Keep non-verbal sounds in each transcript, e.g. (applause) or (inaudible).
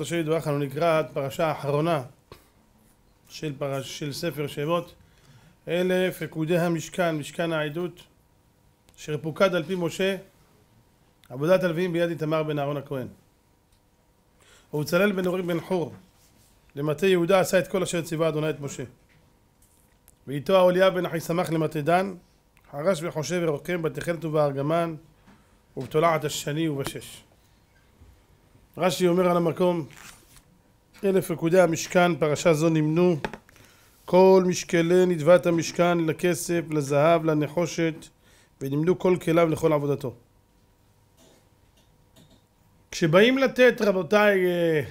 בעזרת השם ידברך, אנו נקרא פרשה האחרונה של, פרש, של ספר שמות, אלף רקודי המשכן, משכן העדות, אשר פוקד על פי משה, עבודת הלוויים ביד איתמר בן אהרון הכהן. ובצלאל בן אורי בן חור, למטה יהודה עשה את כל אשר ציווה אדוני את משה. ואיתו אהוליה בן אחיסמך למטה דן, חרש וחושב ורוקם בתכלת ובארגמן, ובתולעת השני ובשש. רש"י אומר על המקום אלף רקודי המשכן פרשה זו נמנו. כל משקלי נדבת המשכן לכסף לזהב לנחושת ונמנו כל כליו לכל עבודתו. כשבאים לתת רבותיי אה,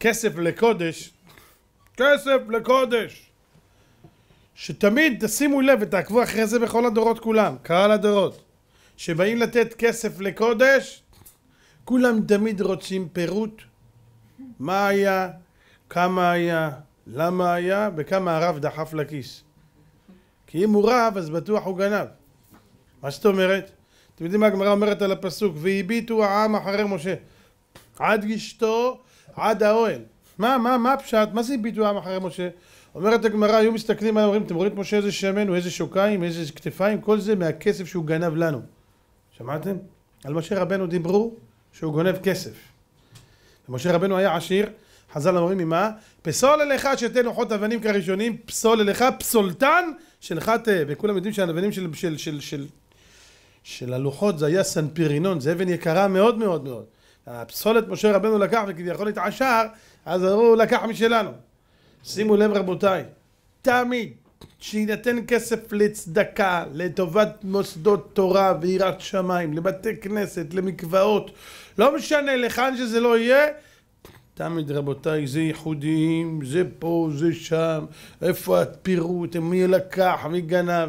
כסף לקודש כסף לקודש שתמיד תשימו לב ותעקבו אחרי זה בכל הדורות כולם קהל הדורות שבאים לתת כסף לקודש כולם תמיד רוצים פירוט מה היה, כמה היה, למה היה וכמה הרב דחף לכיס כי אם הוא רב אז בטוח הוא גנב מה זאת אומרת? אתם יודעים מה הגמרא אומרת על הפסוק והביטו העם אחרי משה עד גשתו עד האוהל מה, מה, מה הפשט? מה זה הביטו העם אחרי משה? אומרת הגמרא היו מסתכלים אומרים אתם רואים את משה איזה שמן איזה שוקיים איזה כתפיים כל זה מהכסף שהוא גנב לנו שמעתם? על משה רבנו דיברו שהוא גונב כסף. ומשה רבנו היה עשיר, חז"ל אומרים ממה? פסול אליך שתי לוחות אבנים כראשונים, פסול אליך פסולתן שלך תה. וכולם יודעים שהאבנים של, של, של, של, של הלוחות זה היה סנפירינון, זה אבן יקרה מאוד מאוד מאוד. הפסולת משה רבנו לקח וכביכול התעשר, אז הוא לקח משלנו. שימו לב רבותיי, תמיד שיינתן כסף לצדקה, לטובת מוסדות תורה ויראת שמיים, לבתי כנסת, למקוואות, לא משנה לכאן שזה לא יהיה, תמיד רבותיי זה ייחודיים, זה פה, זה שם, איפה הפירוט, מי לקח, מי גנב.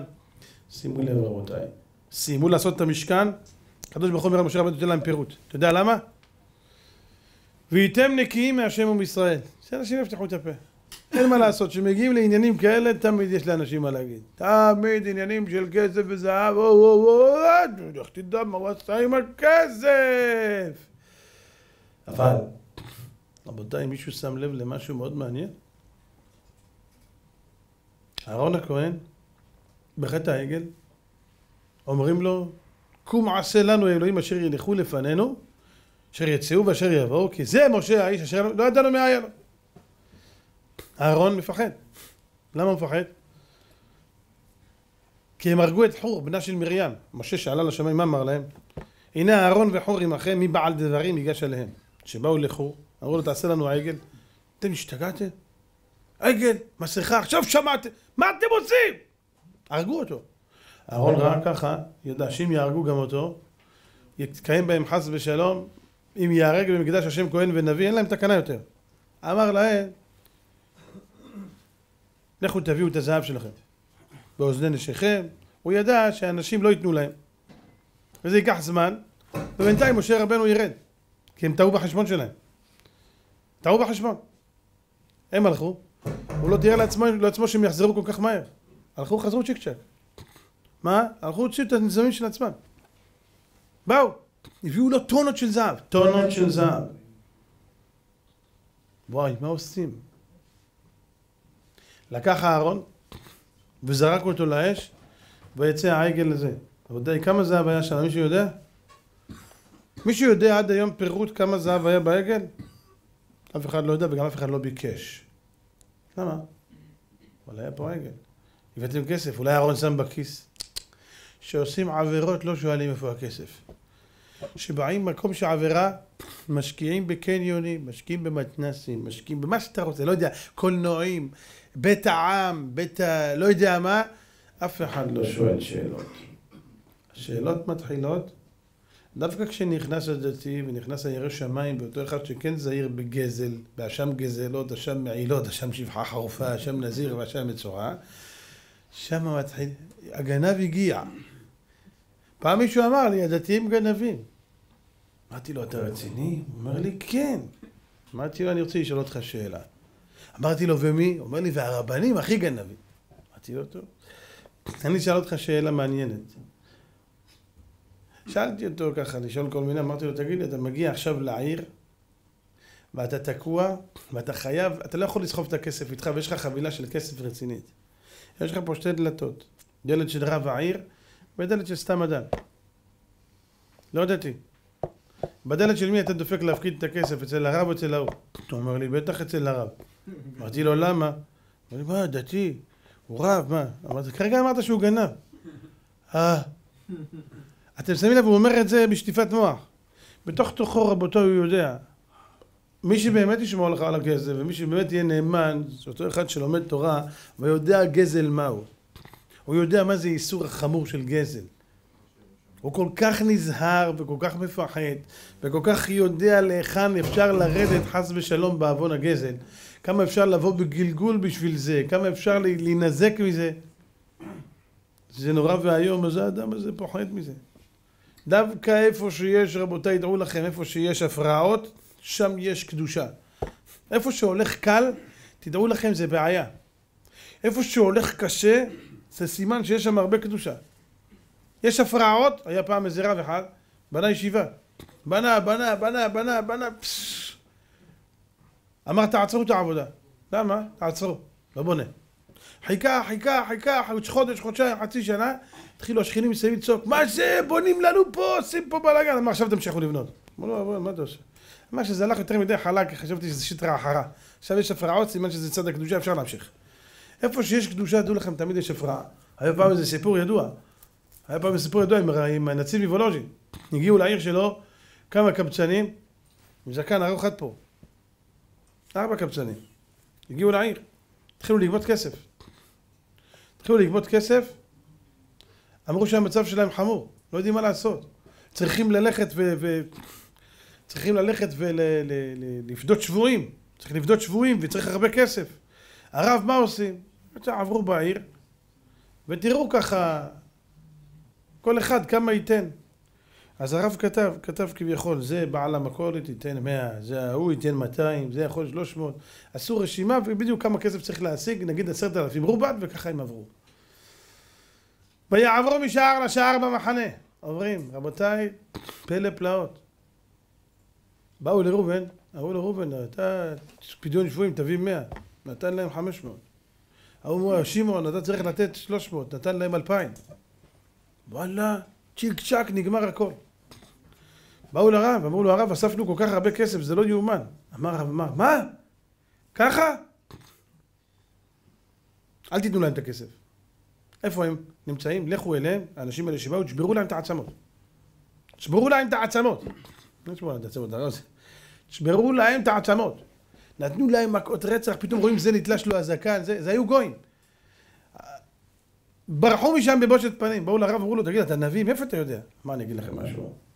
שימו לב רבותיי, סיימו לעשות את המשכן, הקדוש ברוך הוא אומר למשה רבנו תתן להם פירוט. אתה יודע למה? והייתם נקיים מהשם ומישראל. שאנשים יפתחו את הפה. אין מה לעשות, כשמגיעים לעניינים כאלה, תמיד יש לאנשים מה להגיד. תמיד עניינים של כסף וזהב, או או או, לך תדע מה הוא עשה עם הכסף. אבל, רבותיי, מישהו שם לב למשהו מאוד מעניין? אהרון הכהן, בחטא העגל, אומרים לו, קום עשה לנו אלוהים אשר ילכו לפנינו, אשר יצאו ואשר יבואו, כי זה משה האיש אשר לא ידענו מה היה לו. אהרון מפחד. למה הוא מפחד? כי הם הרגו את חור, בנה של מרים. משה שעלה לשמיים, מה אמר להם? הנה אהרון וחור עמכם, מי בעל דברים ייגש אליהם. כשבאו לחור, אמרו לו תעשה לנו עגל. אתם השתגעתם? עגל, מסכה, עכשיו שמעתם, מה אתם עושים? הרגו אותו. אהרון ראה ככה, ידע שאם יהרגו גם אותו, יתקיים בהם חס ושלום, אם ייהרג במקדש השם כהן ונביא, אין להם תקנה יותר. אמר להם, לכו תביאו את הזהב שלכם. באוזני נשיכם, הוא ידע שאנשים לא ייתנו להם. וזה ייקח זמן ובינתיים משה רבנו ירד כי הם טעו בחשבון שלהם. טעו בחשבון. הם הלכו הוא לא תיאר לעצמו, לעצמו שהם יחזרו כל כך מהר. הלכו חזרו צ'יק צ'ק מה? הלכו הוציאו את הנזמים של עצמם. באו הביאו לו טונות של זהב. טונות של זהב. וואי מה עושים? לקח אהרון וזרק אותו לאש ויצא העגל הזה. רבותיי, כמה זהב היה שם? מישהו יודע? מישהו יודע עד היום פירוט כמה זהב היה בעגל? אף אחד לא יודע וגם אף אחד לא ביקש. למה? אבל היה פה עגל. הבאתם כסף, אולי אהרון שם בכיס. שעושים עבירות לא שואלים איפה הכסף. שבאים מקום שעבירה, משקיעים בקניונים, משקיעים במתנסים, משקיעים במה שאתה רוצה, לא יודע, קולנועים, בית העם, בית ה... לא יודע מה, אף אחד לא שואל שאלות. השאלות מתחילות דווקא כשנכנס הדתי ונכנס הירא שמיים ואותו אחד שכן זהיר בגזל, באשם גזלות, אשם מעילות, אשם שפחה חרופה, אשם נזיר ואשם מצורע, שם מתחיל, הגנב הגיע. פעם מישהו אמר לי, הדתיים גנבים. אמרתי לו, אתה רציני? הוא אומר לי, כן. אמרתי לו, אני רוצה לשאול אותך שאלה. אמרתי לו, ומי? הוא אומר לי, והרבנים הכי גנבים. אמרתי לו, טוב. אני אשאל אותך שאלה מעניינת. שאלתי אותו ככה, לשאול כל מיני, אמרתי לו, תגיד לי, אתה מגיע עכשיו לעיר, ואתה תקוע, ואתה חייב, אתה לא יכול לסחוב את הכסף איתך, ויש לך חבילה של כסף רצינית. יש לך פה שתי דלתות, דלת של רב העיר, ודלת של סתם אדם. לא ידעתי. בדלת של מי אתה דופק להפקיד את הכסף, אצל הרב או אצל ההוא? הוא אומר לי, בטח אצל הרב. אמרתי לו, למה? אמר לי, מה, דתי? הוא רב, מה? אמרתי, כרגע אמרת שהוא גנב. אה. אתם שמים לב, הוא אומר את זה בשטיפת מוח. בתוך תוכו רבותו הוא יודע. מי שבאמת ישמור לך על הכסף, ומי שבאמת יהיה נאמן, זה אותו אחד שלומד תורה, ויודע גזל מהו. הוא יודע מה זה איסור החמור של גזל. הוא כל כך נזהר וכל כך מפחד וכל כך יודע להיכן אפשר לרדת חס ושלום בעוון הגזל כמה אפשר לבוא בגלגול בשביל זה? כמה אפשר להינזק מזה? זה נורא ואיום אז האדם הזה פוחד מזה. דווקא איפה שיש רבותיי דעו לכם איפה שיש הפרעות שם יש קדושה. איפה שהולך קל תדעו לכם זה בעיה. איפה שהולך קשה זה סימן שיש שם הרבה קדושה. יש הפרעות, היה פעם איזה רב אחד, בנה ישיבה. בנה, בנה, בנה, בנה, בנה, פשש. אמר תעצרו את העבודה. למה? תעצרו, לא בונה. חיכה, חיכה, חיכה, חודש, חודשיים, חצי שנה, התחילו השכנים מסביב לצעוק, מה זה, בונים לנו פה, עושים פה בלאגן. אמר, עכשיו תמשכו לבנות. אמר לו, מה אתה עושה? אמר שזה הלך יותר מדי חלק, חשבתי שזה שטרה אחרה. עכשיו יש הפרעות, סימן שזה צד הקדושה, אפשר להמשיך. איפה שיש קדושה, דעו לכם, תמיד יש הפרעה. היה פעם איזה סיפור ידוע. היה פעם סיפור ידוע עם, עם הנציב מוולוז'ין. הגיעו לעיר שלו כמה קבצנים, עם זקן ארוך עד פה. ארבע קבצנים. הגיעו לעיר. התחילו לגבות כסף. התחילו לגבות כסף, אמרו שהמצב שלהם חמור, לא יודעים מה לעשות. צריכים ללכת ו... ו... צריכים ללכת ולפדות שבויים. צריך לפדות שבויים וצריך הרבה כסף. הרב, מה עושים? עברו בעיר, ותראו ככה כל אחד כמה ייתן. אז הרב כתב, כתב כביכול, זה בעל המכולת ייתן 100, זה ההוא ייתן 200, זה יכול 300. עשו רשימה ובדיוק כמה כסף צריך להשיג, נגיד עשרת אלפים רובד, וככה הם עברו. ויעברו משער לשער במחנה. עוברים, רבותיי, פלא פלאות. באו לראובן, אמרו לראובן, אתה פדיון שבויים, תביא 100. נתן להם 500. ההוא אמר, שמעון, אתה צריך לתת 300, נתן להם 2,000. וואלה, צ'יק צ'אק, נגמר הכל. באו לרב, אמרו לו, הרב, אספנו כל כך הרבה כסף, זה לא יאומן. אמר הרב, מה? מה? ככה? אל תיתנו להם את הכסף. איפה הם נמצאים? לכו אליהם, האנשים האלה שבאו, תשברו להם את העצמות. תשברו להם את העצמות. לא תשברו להם את העצמות, תשברו להם את העצמות. נתנו להם מכות רצח, פתאום רואים זה נתלש לו הזקן, זה, זה היו גויים. ברחו משם בבושת פנים, באו לרב, אמרו לו, תגיד, אתה נביא, מאיפה אתה יודע? מה אני אגיד לכם משהו?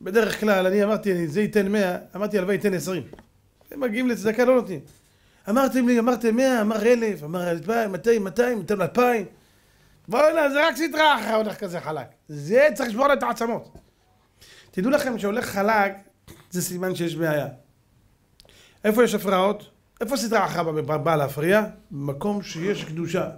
בדרך כלל, אני אמרתי, זה ייתן 100, אמרתי, הלוואי ייתן 20. הם מגיעים לצדקה, לא נותנים. אמרתם לי, אמרתם 100, אמר 1,000, אמר 2,000, 200, 200, נותן 2,000. בוא'נה, זה רק סדרה אחרי הולך כזה חלק. זה צריך לשמור את העצמות. תדעו לכם שהולך חלק, זה סימן שיש בעיה. איפה יש הפרעות? איפה סדרה אחת באה להפריע? במקום שיש קדושה.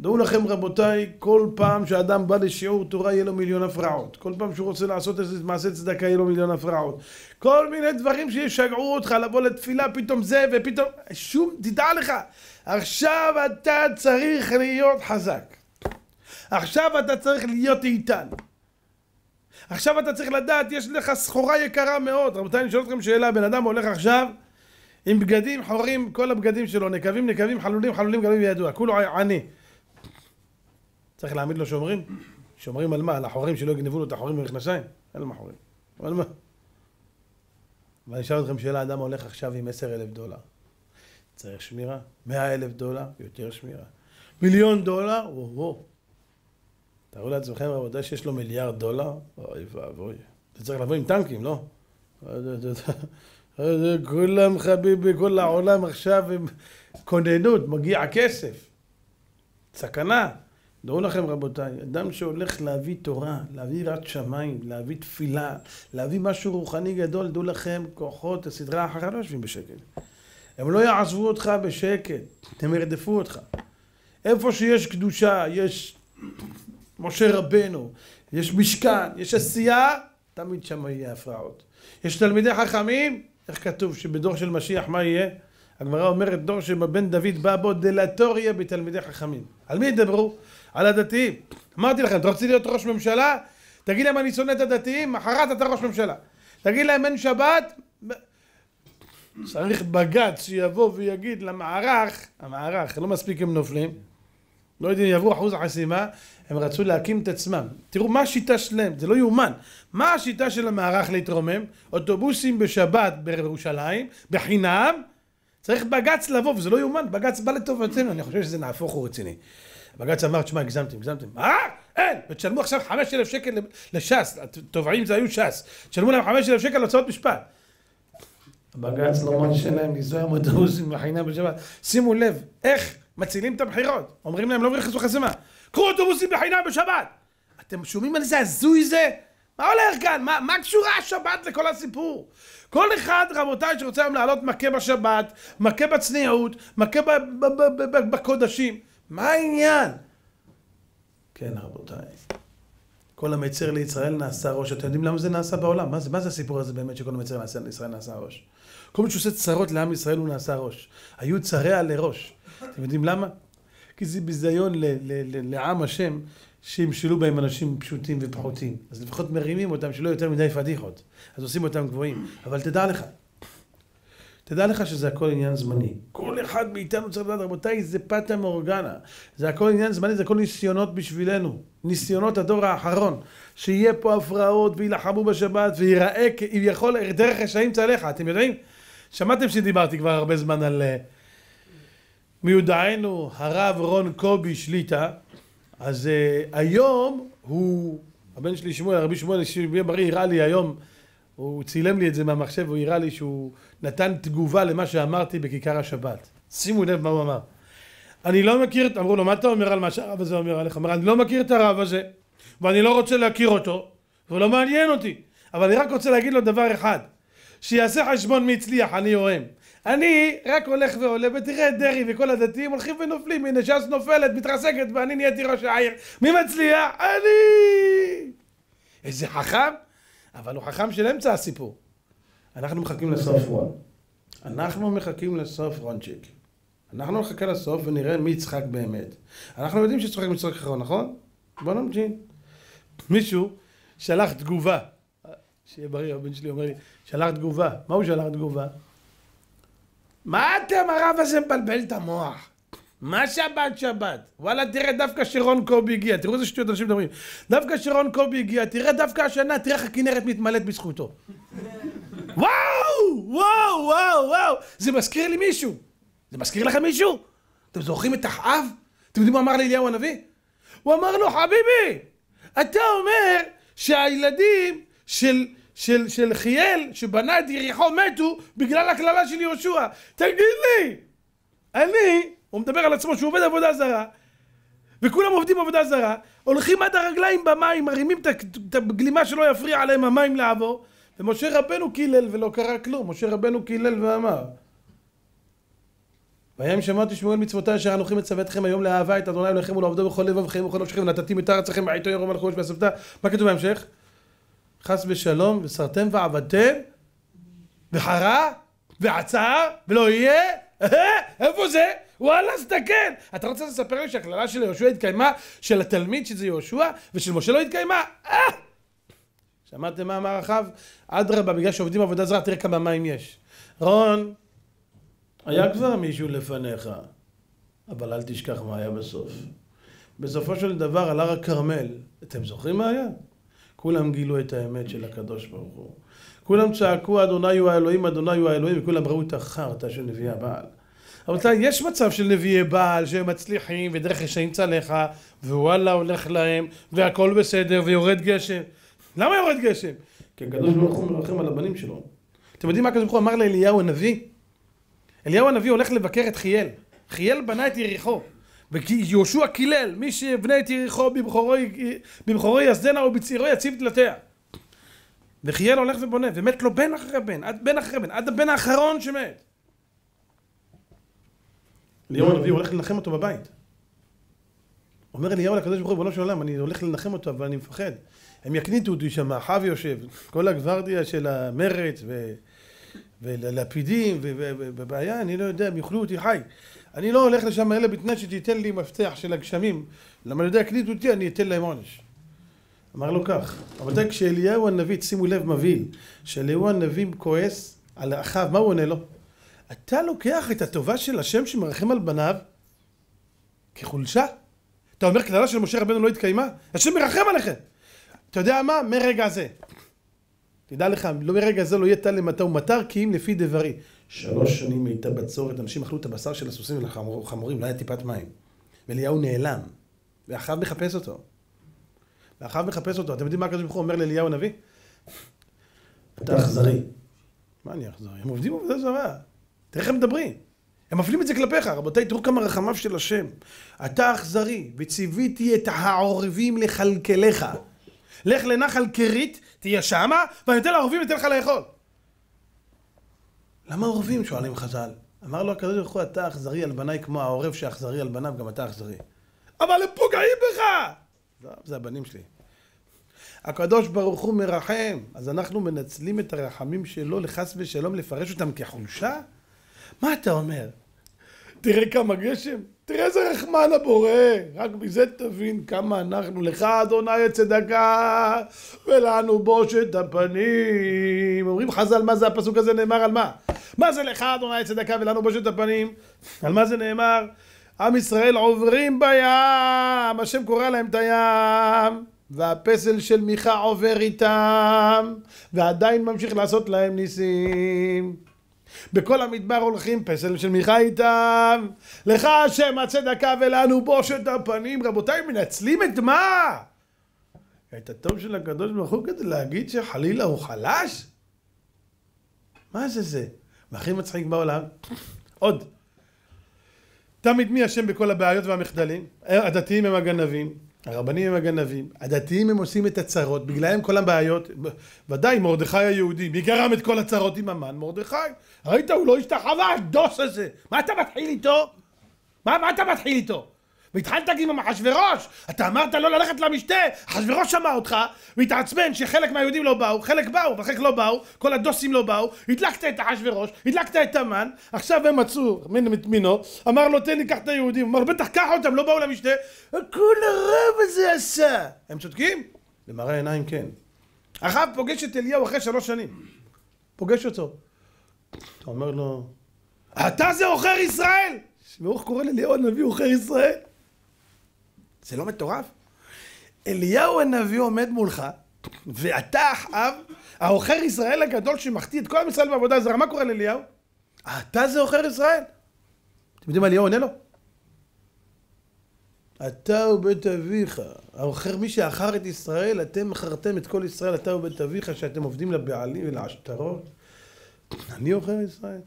דעו לכם רבותיי, כל פעם שאדם בא לשיעור תורה יהיה לו מיליון הפרעות. כל פעם שהוא רוצה לעשות איזה מעשה צדקה יהיה לו מיליון הפרעות. כל מיני דברים שישגעו אותך לבוא לתפילה, פתאום זה ופתאום... שום, תדע לך, עכשיו אתה צריך להיות חזק. עכשיו אתה צריך להיות איתן. עכשיו אתה צריך לדעת, יש לך סחורה יקרה מאוד. רבותיי, אני שואל אתכם שאלה, בן אדם הולך עכשיו עם בגדים חורים, כל הבגדים שלו, נקבים, נקבים, חלולים, חלולים, גלויים ידוע, כולו עני. צריך להעמיד לו שומרים? שומרים על מה? על החורים שלא יגנבו לו את החורים במכנסיים? אין לו מחורים. אבל מה? ואני אשאל אתכם שאלה, אדם הולך עכשיו עם עשר אלף דולר. צריך שמירה? מאה אלף דולר? יותר שמירה. מיליון דולר? וואו. תארו לעצמכם רבותיי שיש לו מיליארד דולר? אוי ואבוי. אתה צריך לבוא עם טנקים, לא? (laughs) כולם חביבי, כל העולם עכשיו עם כוננות, מגיע הכסף. סכנה. דעו לכם רבותיי, אדם שהולך להביא תורה, להביא יראת שמיים, להביא תפילה, להביא משהו רוחני גדול, דעו לכם, כוחות הסדרה האחרונה לא יושבים בשקט. הם לא יעזבו אותך בשקט, הם ירדפו אותך. איפה שיש קדושה, יש משה רבנו, יש משכן, יש עשייה, תמיד שם יהיה הפרעות. יש תלמידי חכמים, איך כתוב שבדור של משיח מה יהיה? הגמרא אומרת דור שבן דוד בא בו דלטוריה בתלמידי חכמים. על מי ידברו? על הדתיים. אמרתי לכם, אתה רוצה להיות ראש ממשלה? תגיד להם אני שונא את הדתיים, מחרת אתה ראש ממשלה. תגיד להם אין שבת, צריך בג"ץ שיבוא ויגיד למערך, המערך, לא מספיק הם נופלים, לא יודעים, יעברו אחוז החסימה, הם רצו להקים את עצמם. תראו מה השיטה שלהם, זה לא יאומן. מה השיטה של המערך להתרומם? אוטובוסים בשבת בירושלים, בחינם, צריך בג"ץ לבוא, וזה לא יאומן, בג"ץ בא לטובתנו, אני חושב שזה נהפוך הוא רציני. בג"ץ אמר, תשמע, הגזמתם, הגזמתם. אה? אין! ותשלמו עכשיו חמש אלף שקל לש"ס, התובעים זה היו ש"ס. תשלמו להם חמש אלף שקל להוצאות משפט. בג"ץ לא מרשה להם לנסוע עם אוטובוסים בשבת. שימו לב, איך מצילים את הבחירות. אומרים להם, לא נכנסו חסימה. קחו אוטובוסים בחינם בשבת. אתם שומעים על איזה הזוי זה? מה הולך כאן? מה, מה קשורה השבת לכל הסיפור? כל אחד, רבותיי, שרוצה היום לעלות מכה בשבת, מכה בצניעות, מכה בקודשים. מה העניין? כן, רבותיי. כל המצר לישראל נעשה ראש. אתם יודעים למה זה נעשה בעולם? מה זה, מה זה הסיפור הזה באמת שכל המצר לישראל נעשה ראש? כל מי שעושה צרות לעם ישראל הוא נעשה ראש. היו צריה לראש. אתם יודעים למה? כי זה ביזיון לעם השם שימשלו בהם אנשים פשוטים ופחותים. אז לפחות מרימים אותם שלא יותר מדי פדיחות. אז עושים אותם גבוהים. אבל תדע לך, תדע לך שזה הכל עניין זמני. כל אחד מאיתנו צריך לדעת, רבותיי, זה פטה מאורגנה. זה הכל עניין זמני, זה הכל ניסיונות בשבילנו. ניסיונות הדור האחרון. שיהיה פה הפרעות ויילחמו בשבת וייראה כביכול דרך רשעים צלחה. אתם יודעים? שמעתם שדיברתי כבר הרבה זמן על uh, מיודענו הרב רון קובי שליטה. אז uh, היום הוא, הבן שלי שמואל, רבי שמואל, שיהיה בריא, הראה לי היום הוא צילם לי את זה מהמחשב, הוא הראה לי שהוא נתן תגובה למה שאמרתי בכיכר השבת. שימו לב מה הוא אמר. אני לא מכיר. אמרו לו, מה אתה אומר על מה שהרב הזה אומר עליך? אמר, אני לא מכיר את הרב הזה, ואני לא רוצה להכיר אותו, והוא לא מעניין אותי. אבל אני רק רוצה להגיד לו דבר אחד, שיעשה חשבון מי הצליח, אני או הם. אני רק הולך ועולה, ותראה את דרעי וכל הדתיים הולכים ונופלים, הנה ש"ס נופלת, מתרסקת, ואני נהייתי ראש העיר. מי מצליח? אני! איזה חכם? אבל הוא חכם של אמצע הסיפור. אנחנו מחכים לסוף רון. אנחנו מחכים לסוף רונצ'יק. אנחנו נחכה לסוף ונראה מי יצחק באמת. אנחנו יודעים שצוחק מצחק אחרון, נכון? בוא נמג'ין. מישהו שלח תגובה. שיהיה בריא, הבן שלי אומר לי, שלח תגובה. מה הוא שלח תגובה? מה אתם הרב הזה מבלבל את המוח? מה שבת שבת? וואלה תראה דווקא שרון קובי הגיע, תראו איזה שטויות אנשים מדברים. דווקא שרון קובי הגיע, תראה דווקא השנה, תראה איך הכנרת מתמלאת בזכותו. וואו! וואו! וואו! וואו! זה מזכיר לי מישהו. זה מזכיר לכם מישהו? אתם זוכרים את אחאב? אתם יודעים מה אמר לאליהו הנביא? הוא אמר לו, חביבי, אתה אומר שהילדים של, של, של חיאל, שבנה את יריחו, מתו בגלל הקללה של יהושע. תגיד לי, אני הוא מדבר על עצמו שהוא עובד עבודה זרה, וכולם עובדים עבודה זרה, הולכים עד הרגליים במים, מרימים את הגלימה שלא יפריע עליהם המים לעבור, ומשה רבנו קילל ולא קרה כלום, משה רבנו קילל ואמר ויהם שמעתי שמואל מצוותיי אשר אנוכי מצווה אתכם היום לאהבה את אדוני אלוהיכם ולעובדו בכל לבבכם ובכל נפשכם ונתתי את ארצכם בעיתו ירום על חומש והסבתא מה כתוב בהמשך? חס ושלום וסרתם ועבדתם וחרה ועצר ולא יהיה איפה זה? וואלה, תסתכל! אתה רוצה לספר לי שהקללה של יהושע התקיימה, של התלמיד שזה יהושע, ושל משה לא התקיימה? אה! שמעתם מה אמר אחאב? אדרבה, בגלל שעובדים עבודה זרה, תראה כמה מים יש. רון, היה כבר מישהו לפניך, אבל אל תשכח מה היה בסוף. בסופו של דבר, על הר הכרמל, אתם זוכרים מה היה? כולם גילו את האמת של הקדוש ברוך הוא. כולם צעקו אדוני הוא האלוהים, אדוני הוא האלוהים, וכולם ראו את החרטא של נביאי הבעל. רבותיי, יש מצב של נביאי בעל שהם מצליחים ודרך רשעים צלחה ווואלה הולך להם והכל בסדר ויורד גשם. למה יורד גשם? כי הקדוש ברוך הוא מרחם על הבנים שלו. אתם יודעים מה הקדוש ברוך הוא אמר לאליהו הנביא? אליהו הנביא הולך לבקר את חיאל. חיאל בנה את יריחו. ויהושע קילל, מי שיבנה את יריחו במחורו יסדנה ובצעירו יציב דלתיה. וחיאל הולך ובונה, ומת לו בן אחרי בן, עד בן אחרי בן, עד הבן האחרון שמת. אליהו הנביא הולך לנחם אותו בבית. אומר אליהו לקדוש ברוך הוא, ריבונו של עולם, אני הולך לנחם אותו, אבל אני מפחד. הם יקניטו אותי שם, אחאב יושב, כל הגוורדיה של המרץ, ו... ולפידים, ובעיה, אני לא יודע, הם יאכלו אותי חי. אני לא הולך לשם אלה בתנאי שתיתן לי מפתח של הגשמים, למה אני יודע, הקליטו אותי, אני אתן להם עונש. אמר לו כך, רבותיי, כשאליהו הנביא, שימו לב מבהיל, כשאליהו הנביא כועס על אחיו, מה הוא עונה לו? אתה לוקח את הטובה של השם שמרחם על בניו כחולשה? אתה אומר קללה של משה רבנו לא התקיימה? השם מרחם עליכם! אתה יודע מה? מרגע זה. תדע לך, לא מרגע זה לא יהיה טל למטה ומטר, כי אם לפי דברי. שלוש שנים הייתה בצורת, אנשים אכלו את הבשר של הסוסים ולחמורים, לא היה טיפת מים. ואליהו נעלם, ואחאב מחפש אותו. ואחאב מחפש אותו. אתם יודעים מה הקדוש ברוך הוא אומר לאליהו הנביא? אתה אכזרי. מה אני אכזרי? הם עובדים עבודה זרה. תראה איך הם מדברים. הם מפלים את זה כלפיך. רבותיי, תראו כמה רחמיו של השם. אתה אכזרי, וציוויתי את העורבים לכלכלך. לך לנחל כרית, תהיה שמה, ואני אתן לעורבים ואתן לך לאכול. למה עורבים? שואלים חז"ל. אמר לו הקדוש ברוך הוא, אתה אכזרי על בניי כמו העורב שאכזרי על בניו, גם אתה אכזרי. אבל הם פוגעים בך! לא, זה הבנים שלי. הקדוש ברוך הוא מרחם, אז אנחנו מנצלים את הרחמים שלו לחס ושלום לפרש אותם כחולשה? מה אתה אומר? תראה כמה גשם, תראה איזה רחמן הבורא, רק מזה תבין כמה אנחנו, לך אדוני צדקה, ולנו בושת הפנים. אומרים חז"ל, מה זה הפסוק הזה נאמר על מה? מה זה לך אדוני צדקה ולנו בושת הפנים? על מה זה נאמר? עם ישראל עוברים בים, השם קורא להם את הים, והפסל של מיכה עובר איתם, ועדיין ממשיך לעשות להם ניסים. בכל המדבר הולכים פסל של מיכה איתם, לך השם הצדקה ולנו בושת הפנים. רבותיי, מנצלים את מה? את הטוב של הקדוש ברוך הוא כדי להגיד שחלילה הוא חלש? מה זה זה? והכי מצחיק בעולם, עוד, תמיד מי אשם בכל הבעיות והמחדלים? הדתיים הם הגנבים, הרבנים הם הגנבים, הדתיים הם עושים את הצרות, בגללם כל הבעיות, ודאי מרדכי היהודי, מי גרם את כל הצרות עם המן? מרדכי. ראית, הוא לא השתחווה, הדוס הזה. מה אתה מתחיל איתו? מה, מה אתה מתחיל איתו? והתחלת עם אחשוורוש, אתה אמרת לא ללכת למשתה, אחשוורוש שמע אותך, והתעצבן שחלק מהיהודים לא באו, חלק באו, וחלק לא באו, כל הדוסים לא באו, הדלקת את אחשוורוש, הדלקת את המן, עכשיו הם מצאו את מינו, אמר לו תן לי קח את היהודים, אמר בטח קח אותם, לא באו למשתה, כל הרב הזה עשה. הם צודקים? למראה עיניים כן. אחאב פוגש את אליהו אחרי שלוש שנים, פוגש אותו. אתה אומר לו, אתה זה עוכר ישראל? ברוך קורא לאליהו הנביא עוכר ישראל. זה לא מטורף? אליהו הנביא עומד מולך, ואתה אחאב, העוכר ישראל הגדול שמחטיא את כל עם ישראל בעבודה זרה, מה קורה לאליהו? אתה זה עוכר ישראל? אתם יודעים מה אליהו עונה לו? אתה ובית אביך, העוכר מי שעכר את ישראל, אתם מכרתם את כל ישראל, אתה ובית אביך, שאתם עובדים לבעלים ולעשתרות. אני עוכר ישראל.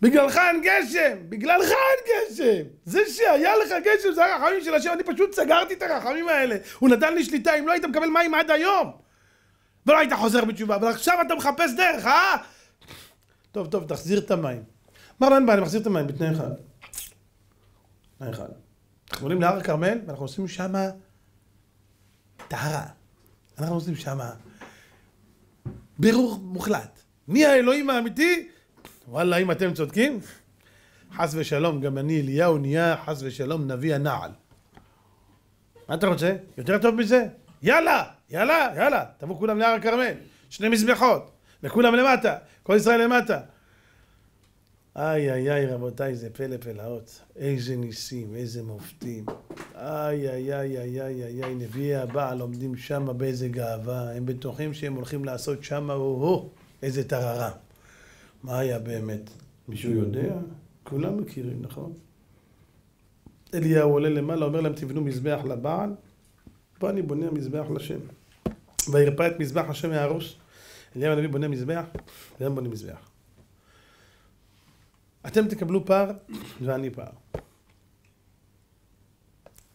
בגללך אין גשם! בגללך אין גשם! זה שהיה לך גשם זה הרחמים של השם, אני פשוט סגרתי את הרחמים האלה. הוא נתן לי שליטה, אם לא היית מקבל מים עד היום. ולא היית חוזר בתשובה, אבל עכשיו אתה מחפש דרך, אה? טוב, טוב, תחזיר את המים. אמר לו, אין בעיה, אני מחזיר את המים בתנאי אחד. תנאי אחד. אנחנו עולים להר הכרמל, ואנחנו עושים שם טהרה. אנחנו עושים שם בירור מוחלט. מי האלוהים האמיתי? וואלה, אם אתם צודקים, חס ושלום, גם אני, אליהו, נהיה חס ושלום נביא הנעל. מה אתה רוצה? יותר טוב מזה? יאללה, יאללה, יאללה, תבואו כולם להר הכרמל, שני מזבחות, וכולם למטה, כל ישראל למטה. איי איי איי רבותיי זה פלא פלאות, איזה ניסים, איזה מופתים. איי איי איי איי איי נביאי הבעל עומדים שמה באיזה גאווה, הם בטוחים שהם הולכים לעשות שמה, או-הו, איזה טררה. מה היה באמת? מישהו יודע? כולם מכירים, נכון? אליהו עולה למעלה, אומר להם תבנו מזבח לבעל, פה אני בונה מזבח לשם. וירפא את מזבח השם מהרוס. אליהו הנביא בונה מזבח, והם בונים מזבח. אתם תקבלו פער, ואני פער.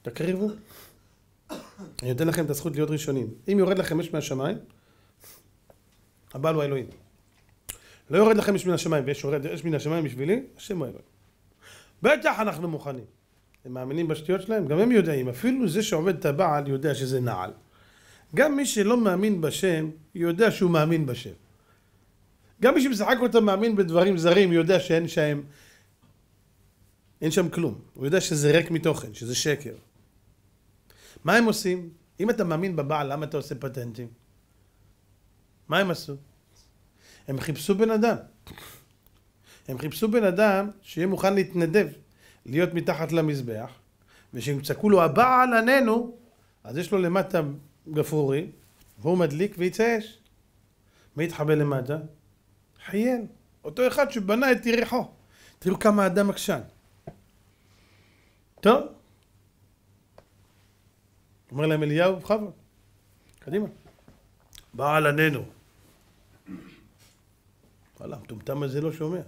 תקריבו. אני נותן לכם את הזכות להיות ראשונים. אם יורד לכם אש מהשמיים, הבעל הוא האלוהים. לא יורד לכם מן השמיים, ויש יורד אש מן השמיים בשבילי, השם הוא אלוהים. בטח אנחנו מוכנים. הם מאמינים בשטויות שלהם, גם הם יודעים, אפילו זה שעובד את הבעל יודע שזה נעל. גם מי שלא מאמין בשם, יודע שהוא מאמין בשם. גם מי הכל אתה מאמין בדברים זרים, יודע שאין שם, אין שם כלום. הוא יודע שזה ריק מתוכן, שזה שקר. מה הם עושים? אם אתה מאמין בבעל, למה אתה עושה פטנטים? מה הם עשו? הם חיפשו בן אדם. הם חיפשו בן אדם שיהיה מוכן להתנדב, להיות מתחת למזבח, ושהם צעקו לו הבעל עננו, אז יש לו למטה גפרורי, והוא מדליק ויצא אש. מי התחבא למטה? חייל. אותו אחד שבנה את יריחו. תראו כמה אדם עקשן. טוב. אומר להם אליהו, בכבוד. קדימה. בעל עננו. וואלה, המטומטם הזה לא שומע.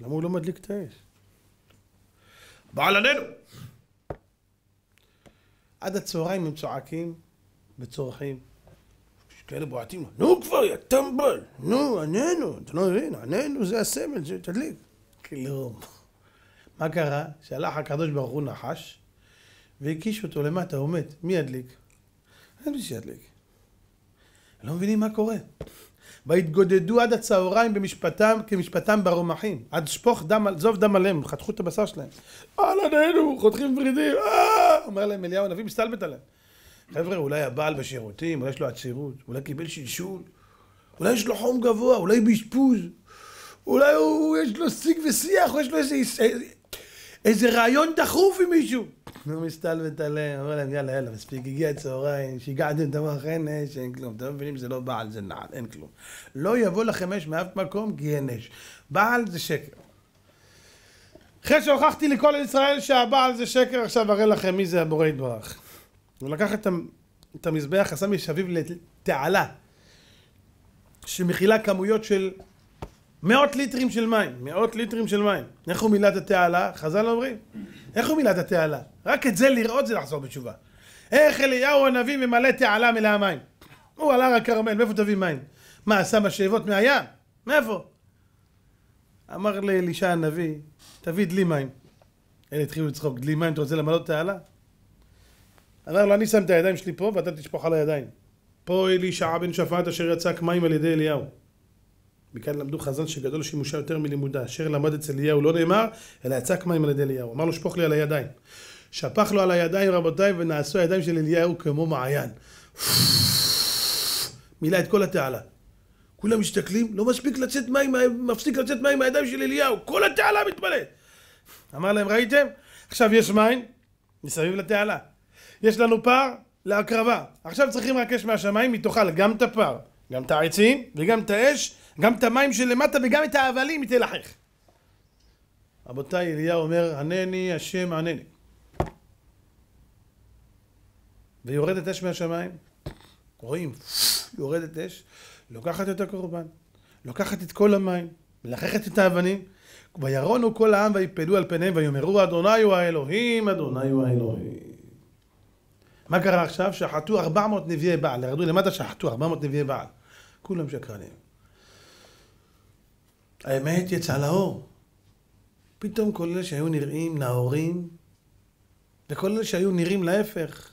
למה הוא לא מדליק את האש? בעל עננו! עד הצהריים הם צועקים וצורכים. יש כאלה בועטים לו, נו כבר, יא טמבל, נו, עננו, אתה לא מבין, עננו זה הסמל, תדליק. כלום. מה קרה? שהלך הקדוש ברוך הוא נחש, והקיש אותו למטה, הוא מת. מי ידליק? אין מי שידליק. לא מבינים מה קורה. והתגודדו עד הצהריים במשפטם כמשפטם ברומחים. עד שפוך דם, זוב דם עליהם, חתכו את הבשר שלהם. על עלינו, חותכים ורידים, אה! אומר להם אליהו הנביא, מסתלבט עליהם. חבר'ה, אולי הבעל בשירותים, אולי יש לו עצירות, אולי קיבל שלשול, אולי יש לו חום גבוה, אולי באשפוז, אולי הוא, יש לו שיג ושיח, או יש לו איזה, איזה רעיון דחוף עם מישהו. הוא מסתלבט עליהם, אומר להם, יאללה, יאללה, מספיק, הגיע הצהריים, שיגעתם את המוח, אין אש, אין כלום. אתם מבינים, זה לא בעל, זה נעל, אין כלום. לא יבוא לכם אש מאף מקום, כי אין אש. בעל זה שקר. אחרי שהוכחתי לכל ישראל שהבעל זה שקר, עכשיו אראה לכם מי זה הבורא יתברך. הוא לקח את, את המזבח, שם מסביב לתעלה, שמכילה כמויות של מאות ליטרים של מים, מאות ליטרים של מים. איך הוא מילא את התעלה? חז"ל אומרים. איך הוא מילא את התעלה? רק את זה לראות זה לחזור בתשובה. איך אליהו הנביא ממלא תעלה מלאה מים? הוא על הר הכרמל, מאיפה תביא מים? מה, עשה משאבות מהים? מאיפה? אמר לאלישע הנביא, תביא דלי מים. אלה התחילו לצחוק, דלי מים, אתה רוצה למלא תעלה? אמר לו, אני שם את הידיים שלי פה ואתה תשפוך על הידיים. פה אלישע בן שפט אשר יצק מים על ידי אליהו. מכאן למדו חז"ל שגדול שימושה יותר מלימודה. אשר למד אצל אליהו לא נאמר, אלא יצק מים על ידי אליהו. אמר לו, שפוך לי על הידיים. שפך לו על הידיים, רבותיי, ונעשו הידיים של אליהו כמו מעיין. (laughs) מילא את כל התעלה. כולם מסתכלים, לא מספיק לצאת מים, מפסיק לצאת מים מהידיים של אליהו, כל התעלה מתמלאת. אמר להם, ראיתם? עכשיו יש מים מסביב לתעלה. יש לנו פר להקרבה. עכשיו צריכים רק אש מהשמיים, היא תאכל גם את הפר, גם את העצים וגם את האש גם את המים שלמטה וגם את ההבלים היא תלחך. רבותיי, אליהו אומר, ענני השם ענני. ויורדת אש מהשמיים, רואים, יורדת אש, לוקחת את הקורבן, לוקחת את כל המים, מלחכת את האבנים, וירונו כל העם ויפלו על פניהם ויאמרו אדוני הוא האלוהים, אדוני הוא האלוהים. מה קרה עכשיו? שחטו 400 נביאי בעל, ירדו למטה שחטו 400 נביאי בעל. כולם שקרנים. האמת יצאה לאור. פתאום כל אלה שהיו נראים נאורים, וכל אלה שהיו נראים להפך,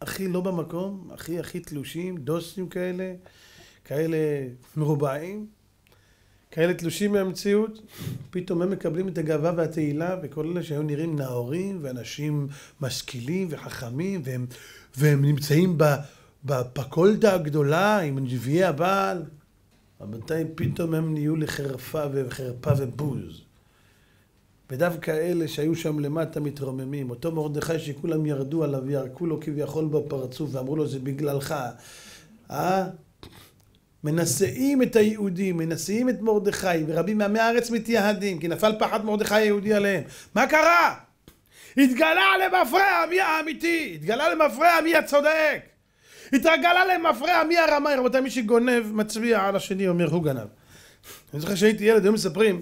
הכי לא במקום, הכי הכי תלושים, דוסים כאלה, כאלה מרובעים, כאלה תלושים מהמציאות, פתאום הם מקבלים את הגאווה והתהילה, וכל אלה שהיו נראים נאורים, ואנשים משכילים וחכמים, והם, והם נמצאים בפקולטה הגדולה עם נביאי הבעל, רבותיי, פתאום הם נהיו לחרפה וחרפה ובוז. ודווקא אלה שהיו שם למטה מתרוממים, אותו מרדכי שכולם ירדו עליו וירקו לו כביכול בפרצוף ואמרו לו זה בגללך, אה? מנשאים את היהודים, מנשאים את מרדכי, ורבים מעמי הארץ מתייהדים, כי נפל פחד מרדכי היהודי עליהם. מה קרה? התגלה למפרע מי האמיתי, התגלה למפרע מי הצודק. התרגלה למפרע מי הרמאי, רבותיי, מי שגונב מצביע על השני, אומר הוא גנב. אני זוכר שהייתי ילד, היו מספרים,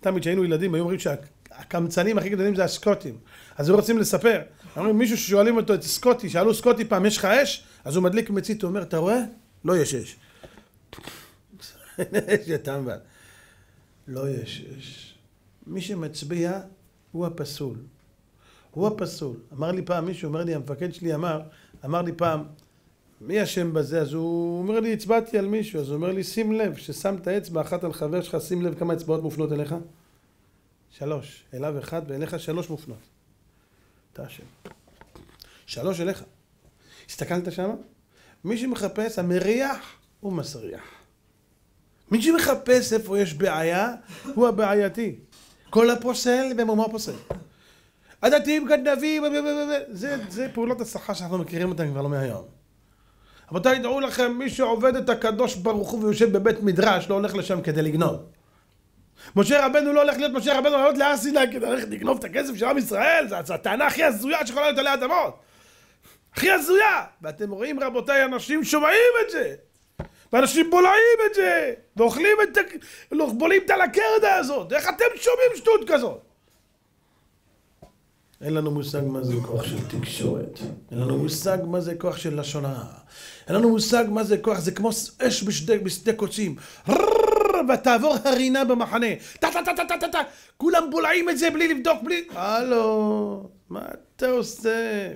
תמיד כשהיינו ילדים, היו אומרים שהקמצנים הכי גדולים זה הסקוטים. אז היו רוצים לספר. אומרים, מישהו ששואלים אותו, את סקוטי, שאלו סקוטי פעם, יש לך אש? אז הוא מדליק מצית, הוא אומר, אתה רואה? לא יש אש. (laughs) יא טמבל. לא יש אש. מי שמצביע הוא הפסול. הוא הפסול. אמר לי פעם מישהו, אומר לי, המפקד שלי אמר, אמר לי פעם, מי אשם בזה? אז הוא אומר לי, הצבעתי על מישהו. אז הוא אומר לי, שים לב, ששמת אצבע אחת על חבר שלך, שים לב כמה אצבעות מופנות אליך. שלוש. אליו אחד ואליך שלוש מופנות. אתה אשם. שלוש אליך. הסתכלת שם? מי שמחפש, המריח הוא מסריח. מי שמחפש איפה יש בעיה, הוא הבעייתי. כל הפוסל במומו פוסל. הדתיים גנבים, זה, זה פעולות השכר שאנחנו מכירים אותן כבר לא מהיום. רבותיי, דעו לכם, מי שעובד את הקדוש ברוך הוא ויושב בבית מדרש, לא הולך לשם כדי לגנוב. משה רבנו לא הולך להיות משה רבנו לעלות להר סיני כדי ללכת לגנוב את הכסף של עם ישראל, זו הטענה הכי הזויה שיכולה להיות עליה אדמות. הכי הזויה! ואתם רואים רבותיי, אנשים שומעים את זה! ואנשים בולעים את זה! ואוכלים את ה... בולעים את הלקרדה הזאת! איך אתם שומעים שטות כזאת? אין לנו מושג מה זה כוח של תקשורת. אין לנו מושג מה זה כוח של לשון הרע. אין לנו מושג מה זה כוח, זה כמו אש בשדה, בשדה קוצים. ותעבור הרינה במחנה. טה טה טה טה טה טה טה. כולם בולעים את זה בלי לבדוק, בלי... הלו, מה אתה עושה?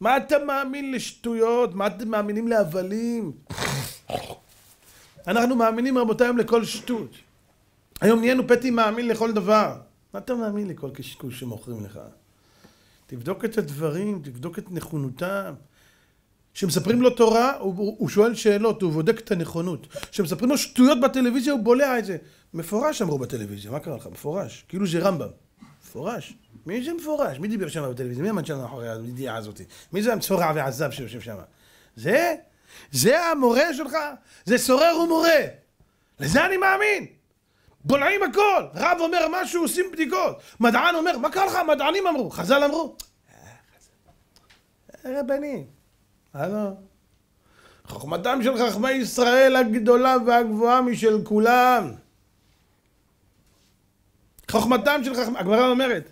מה אתה מאמין לשטויות? מה אתם מאמינים להבלים? אנחנו מאמינים רבותיי היום לכל שטות. היום נהיינו פטי מאמין לכל דבר. מה אתה מאמין לכל קשקוש שמוכרים לך? תבדוק את הדברים, תבדוק את נכונותם. כשמספרים לו תורה, הוא, הוא שואל שאלות, הוא בודק את הנכונות. כשמספרים לו שטויות בטלוויזיה, הוא בולע את זה. מפורש אמרו בטלוויזיה, מה קרה לך? מפורש. כאילו זה רמב"ם. מפורש. מי זה מפורש? מי דיבר שם בטלוויזיה? מי עמד שם מאחורי הידיעה הזאת? מי זה המצורע ועזב שיושב שם? זה? זה המורה שלך? זה סורר ומורה. לזה אני מאמין. בולעים הכל. רב אומר משהו, עושים בדיקות. מדען אומר, מה קרה לך? מדענים אמרו. חז"ל אמרו. רבנים. הלו. חוכמתם של חכמי ישראל הגדולה והגבוהה משל כולם. חוכמתם של חכמי... הגמרא אומרת,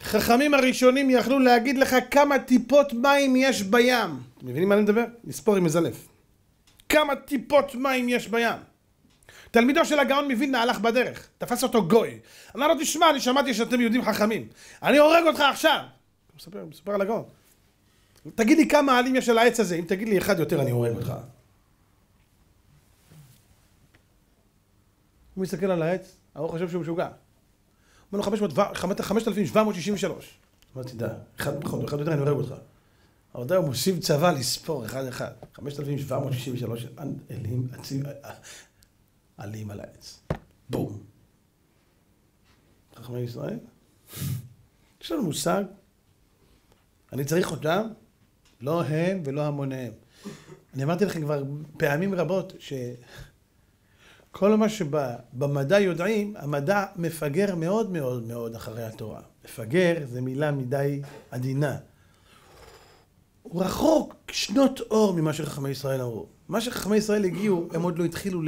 חכמים הראשונים יכלו להגיד לך כמה טיפות מים יש בים. אתם מבינים מה אני מדבר? נספור עם מזלף. כמה טיפות מים יש בים. תלמידו של הגאון מווילנה הלך בדרך, תפס אותו גוי. אמר לו, תשמע, אני שמעתי שאתם יהודים חכמים. אני הורג אותך עכשיו. הוא מספר, מספר על הגאון. תגיד לי כמה עלים יש על העץ הזה, אם תגיד לי אחד יותר אני הורג אותך. הוא מסתכל על העץ, ההוא חושב שהוא משוגע. אומר לו 5,763. אמרתי, די, אחד פחות, אחד יותר אני הורג אותך. אבל הוא מוסיף צבא לספור אחד אחד. 5,763 עלים, עלים על העץ. בום. חכמי ישראל? יש לנו מושג? אני צריך אותם? לא הם ולא המוניהם. אני אמרתי לכם כבר פעמים רבות שכל מה שבמדע יודעים, המדע מפגר מאוד מאוד מאוד אחרי התורה. מפגר זה מילה מדי עדינה. הוא רחוק שנות אור ממה שחכמי ישראל אמרו. מה שחכמי ישראל הגיעו, הם עוד לא התחילו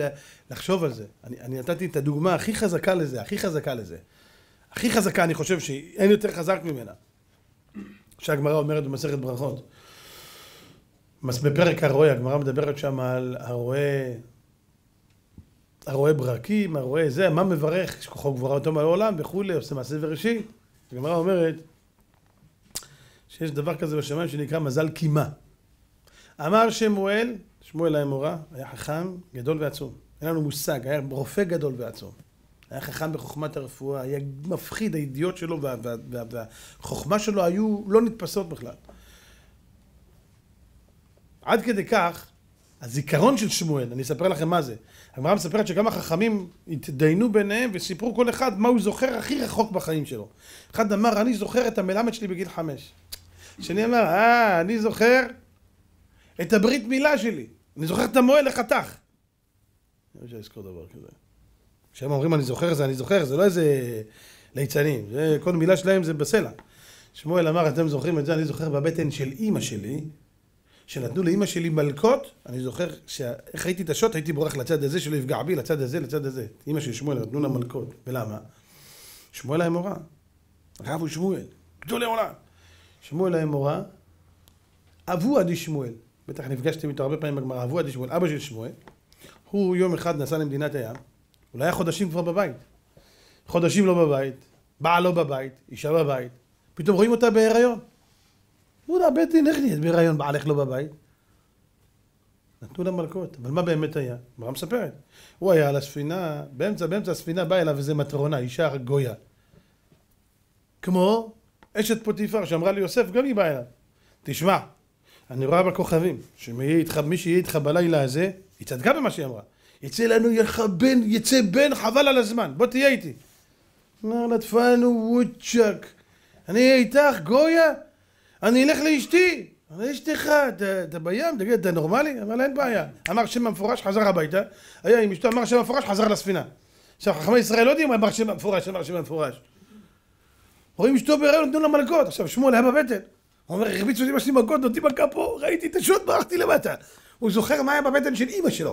לחשוב על זה. אני, אני נתתי את הדוגמה הכי חזקה לזה, הכי חזקה לזה. הכי חזקה, אני חושב שאין יותר חזק ממנה. שהגמרא אומרת במסכת ברכות. בפרק הרועה, הגמרא מדברת שם על הרועה, הרועה ברקים, הרועה זה, מה מברך, שכוחו גבורה אותו מהעולם וכולי, עושה מעשה וראשית. הגמרא אומרת שיש דבר כזה בשמיים שנקרא מזל קימה. אמר שמואל, שמואל האמורה, היה חכם גדול ועצום. אין לנו מושג, היה רופא גדול ועצום. היה חכם בחוכמת הרפואה, היה מפחיד, הידיעות שלו והחוכמה שלו היו לא נתפסות בכלל. עד כדי כך, הזיכרון של שמואל, אני אספר לכם מה זה. הגמרא מספרת שגם החכמים התדיינו ביניהם וסיפרו כל אחד מה הוא זוכר הכי רחוק בחיים שלו. אחד אמר, אני זוכר את המלמד שלי בגיל חמש. השני אמר, אה, אני זוכר את הברית מילה שלי. אני זוכר את המועל לחתך. אני רוצה לזכור דבר כזה. כשהם אומרים אני זוכר זה, אני זוכר, זה לא איזה ליצנים. זה, כל מילה שלהם זה בסלע. שמואל אמר, אתם זוכרים את זה, אני זוכר בבטן של אימא שלי, שנתנו לאימא שלי מלקות, אני זוכר שאיך ראיתי את השוט, הייתי בורח לצד הזה שלא יפגע בי, לצד הזה, לצד הזה. אימא של שמואל, נתנו לה מלקות. ולמה? שמואל האמורה. רב הוא שמואל. גדול העולם. שמואל האמורה, אבו עדי שמואל. בטח נפגשתם איתו הרבה פעמים בגמרא, אבו עדי שמואל, אבא של שמואל. הוא יום אחד נסע למדינת הים, הוא היה חודשים כבר בבית. חודשים לא בבית, בעל לא בבית, אישה בבית. פתאום רואים אותה בהיריון. הוא יודע, בית דין, איך נהיית בהיריון בעלך לא בבית? נתנו לה מלכות. אבל מה באמת היה? הגמרא מספרת. הוא היה על הספינה, באמצע, באמצע הספינה באה אליו איזה מטרונה, אישה גויה. כמו אשת פוטיפר שאמרה ליוסף, גם היא באה אליו. תשמע, אני רואה בכוכבים, שמי שיהיה איתך בלילה הזה, היא צדקה במה שהיא אמרה. יצא לנו יחבן, בן, יצא בן חבל על הזמן, בוא תהיה איתי. אמר לה, תפנו וודשק, אני איתך, גויה, אני אלך לאשתי. אבל אשתך, אתה בים, תגיד, אתה נורמלי? אבל אין בעיה. אמר שם המפורש, חזר הביתה, היה עם אשתו, אמר שם המפורש, חזר לספינה. עכשיו, חכמי ישראל לא יודעים, אמר שם המפורש, אמר שם המפורש. רואים אשתו בהיריון, נותנים לה מלכות. עכשיו, שמואל היה בבטן. הוא אומר, הרביצו אותי בשני מכות, נותנים מכה פה, ראיתי את השוט, ברחתי למטה. הוא זוכר מה היה בבטן של אימא שלו.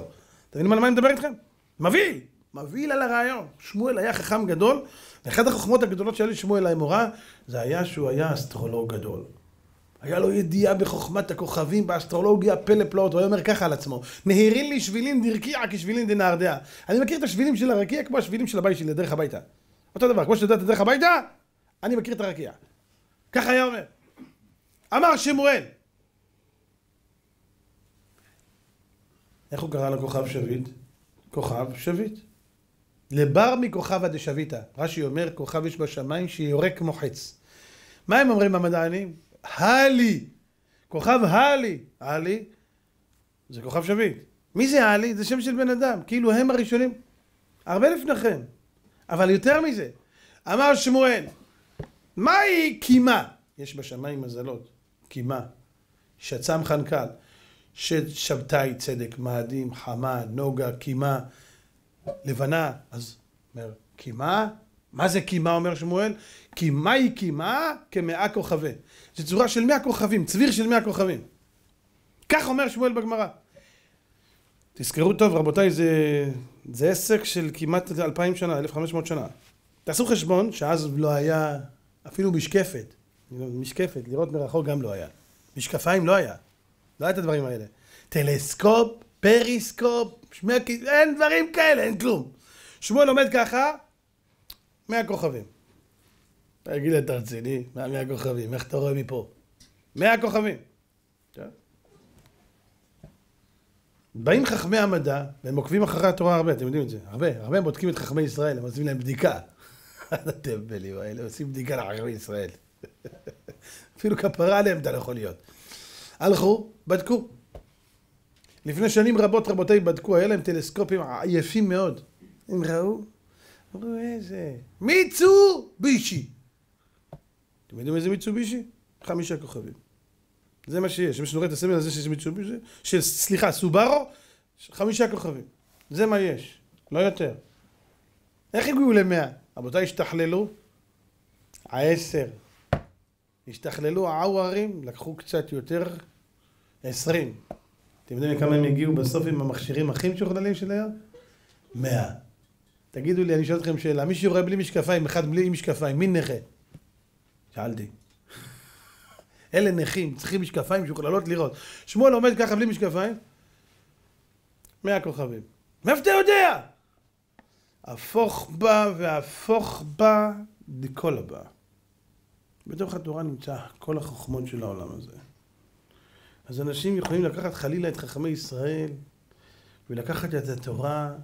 אתם יודעים על מה אני מדבר איתכם? מביא! מביא לה לרעיון. שמואל היה חכם גדול, ואחת החוכמות הגדולות שהיה לשמואל האמורה, זה היה שהוא היה אסטרולוג גדול. היה לו ידיעה בחוכמת הכוכבים, באסטרולוגיה, פלא פלאות, הוא היה אומר ככה על עצמו, מהירין לי שבילים דרקיע כשבילים דנהרדע. אני מכיר את השבילים של הרקיע כמו השבילים של הבית שלי, לדרך הביתה. אותו דבר, כמו שאתה יודע את הדרך הביתה, אני מכיר את הרקיע. ככה היה אומר. אמר שמואל. איך הוא קרא לכוכב שביט? כוכב שביט. לבר מכוכבא דשביתא. רש"י אומר, כוכב יש בשמיים שיורק כמו חץ. מה הם אומרים המדענים? הלי. כוכב הלי. הלי זה כוכב שביט. מי זה הלי? זה שם של בן אדם. כאילו הם הראשונים. הרבה לפניכם. אבל יותר מזה. אמר שמואל, מהי קימה? יש בשמיים מזלות. קימה. שצם חנקל. שבתאי צדק, מאדים, חמה, נוגה, קימה, לבנה. אז אומר, קימה? מה זה קימה אומר שמואל? קימה היא קימה כמאה כוכבי. זו צורה של מאה כוכבים, צביר של מאה כוכבים. כך אומר שמואל בגמרא. תזכרו טוב רבותיי, זה, זה עסק של כמעט אלפיים שנה, אלף חמש מאות שנה. תעשו חשבון שאז לא היה אפילו משקפת. משקפת, לראות מרחוק גם לא היה. משקפיים לא היה. לא היה את הדברים האלה. טלסקופ, פריסקופ, שמק... אין דברים כאלה, אין כלום. שמואל עומד ככה, מאה כוכבים. תגיד לי, אתה רציני? מה מאה כוכבים? איך אתה רואה מפה? כוכבים. באים חכמי המדע, והם עוקבים אחרי התורה הרבה, אתם יודעים את זה, הרבה, הרבה הם בודקים את חכמי ישראל, הם עושים להם בדיקה. (laughs) הטמבלים האלה עושים בדיקה לחכמי ישראל. (laughs) אפילו כפרה עליהם אתה לא יכול להיות. הלכו, בדקו. לפני שנים רבות רבותיי בדקו, היה להם טלסקופים יפים מאוד. הם ראו, אמרו איזה, מיצו בישי. אתם יודעים איזה מיצו בישי? חמישה כוכבים. זה מה שיש. מי שנורא את הסמל הזה שיש מיצו בישי, של, סליחה, סובארו, חמישה כוכבים. זה מה יש, לא יותר. איך הגיעו למאה? רבותיי השתכללו, העשר. השתכללו העוורים, לקחו קצת יותר, עשרים. אתם יודעים כמה הם הגיעו בסוף עם המכשירים הכי משוכללים של היום? מאה. תגידו לי, אני שואל אתכם שאלה, מי שיורה בלי משקפיים, אחד בלי משקפיים, מי נכה? שאלתי. (laughs) אלה נכים, צריכים משקפיים משוכללות לראות. שמואל עומד ככה בלי משקפיים, מאה כוכבים. מאיפה אתה יודע? הפוך בה והפוך בה דכל הבא. בתוך התורה נמצא כל החוכמות של העולם הזה. אז אנשים יכולים לקחת חלילה את חכמי ישראל ולקחת את התורה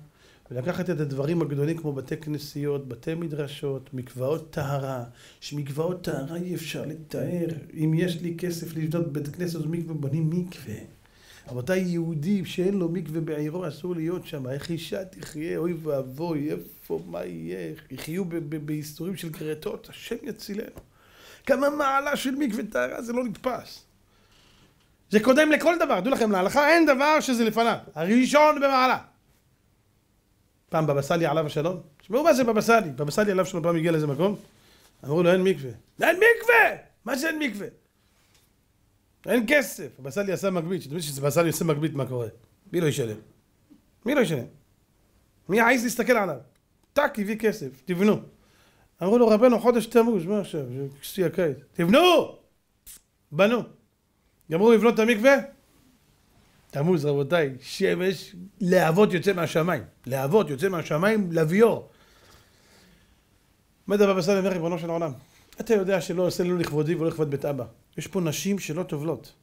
ולקחת את הדברים הגדולים כמו בתי כנסיות, בתי מדרשות, מקוואות טהרה, שמקוואות טהרה אי אפשר לתאר. אם יש לי כסף לבנות בית כנסת או מקווה, בונים מקווה. רבותיי, יהודי שאין לו מקווה בעירו אסור להיות שם. איך אישה תחיה, אוי ואבוי, איפה, מה יהיה? יחיו בייסורים של כרתות, השם יצילנו. כמה מעלה של מקווה טהרה, זה לא נתפס. זה קודם לכל דבר, דעו לכם, להלכה אין דבר שזה לפניו. הראשון במעלה. פעם בבא סאלי עליו השלום, תשמעו מה זה בבא סאלי. בבא סאלי עליו שלום פעם הגיע לאיזה מקום, אמרו לו אין מקווה. אין מקווה! מה זה אין מקווה? אין כסף. בבא סאלי עשה מגבית, יודעים שבבא סאלי עושה מגבית מה קורה? מי לא ישלם? מי לא ישלם? מי יעז להסתכל עליו? טאק, הביא כסף, תבנו. אמרו לו רבנו חודש תמוז, מה עכשיו? שיא הקיץ. תבנו! בנו. גמרו לבנות את המקווה? תמוז רבותיי, שמש, להבות יוצא מהשמיים. להבות יוצא מהשמיים, לביור. עומד הבבא סאלי אומר ריבונו של העולם, אתה יודע שלא עושה לנו לכבודי ולא לכבוד בית אבא. יש פה נשים שלא טובלות.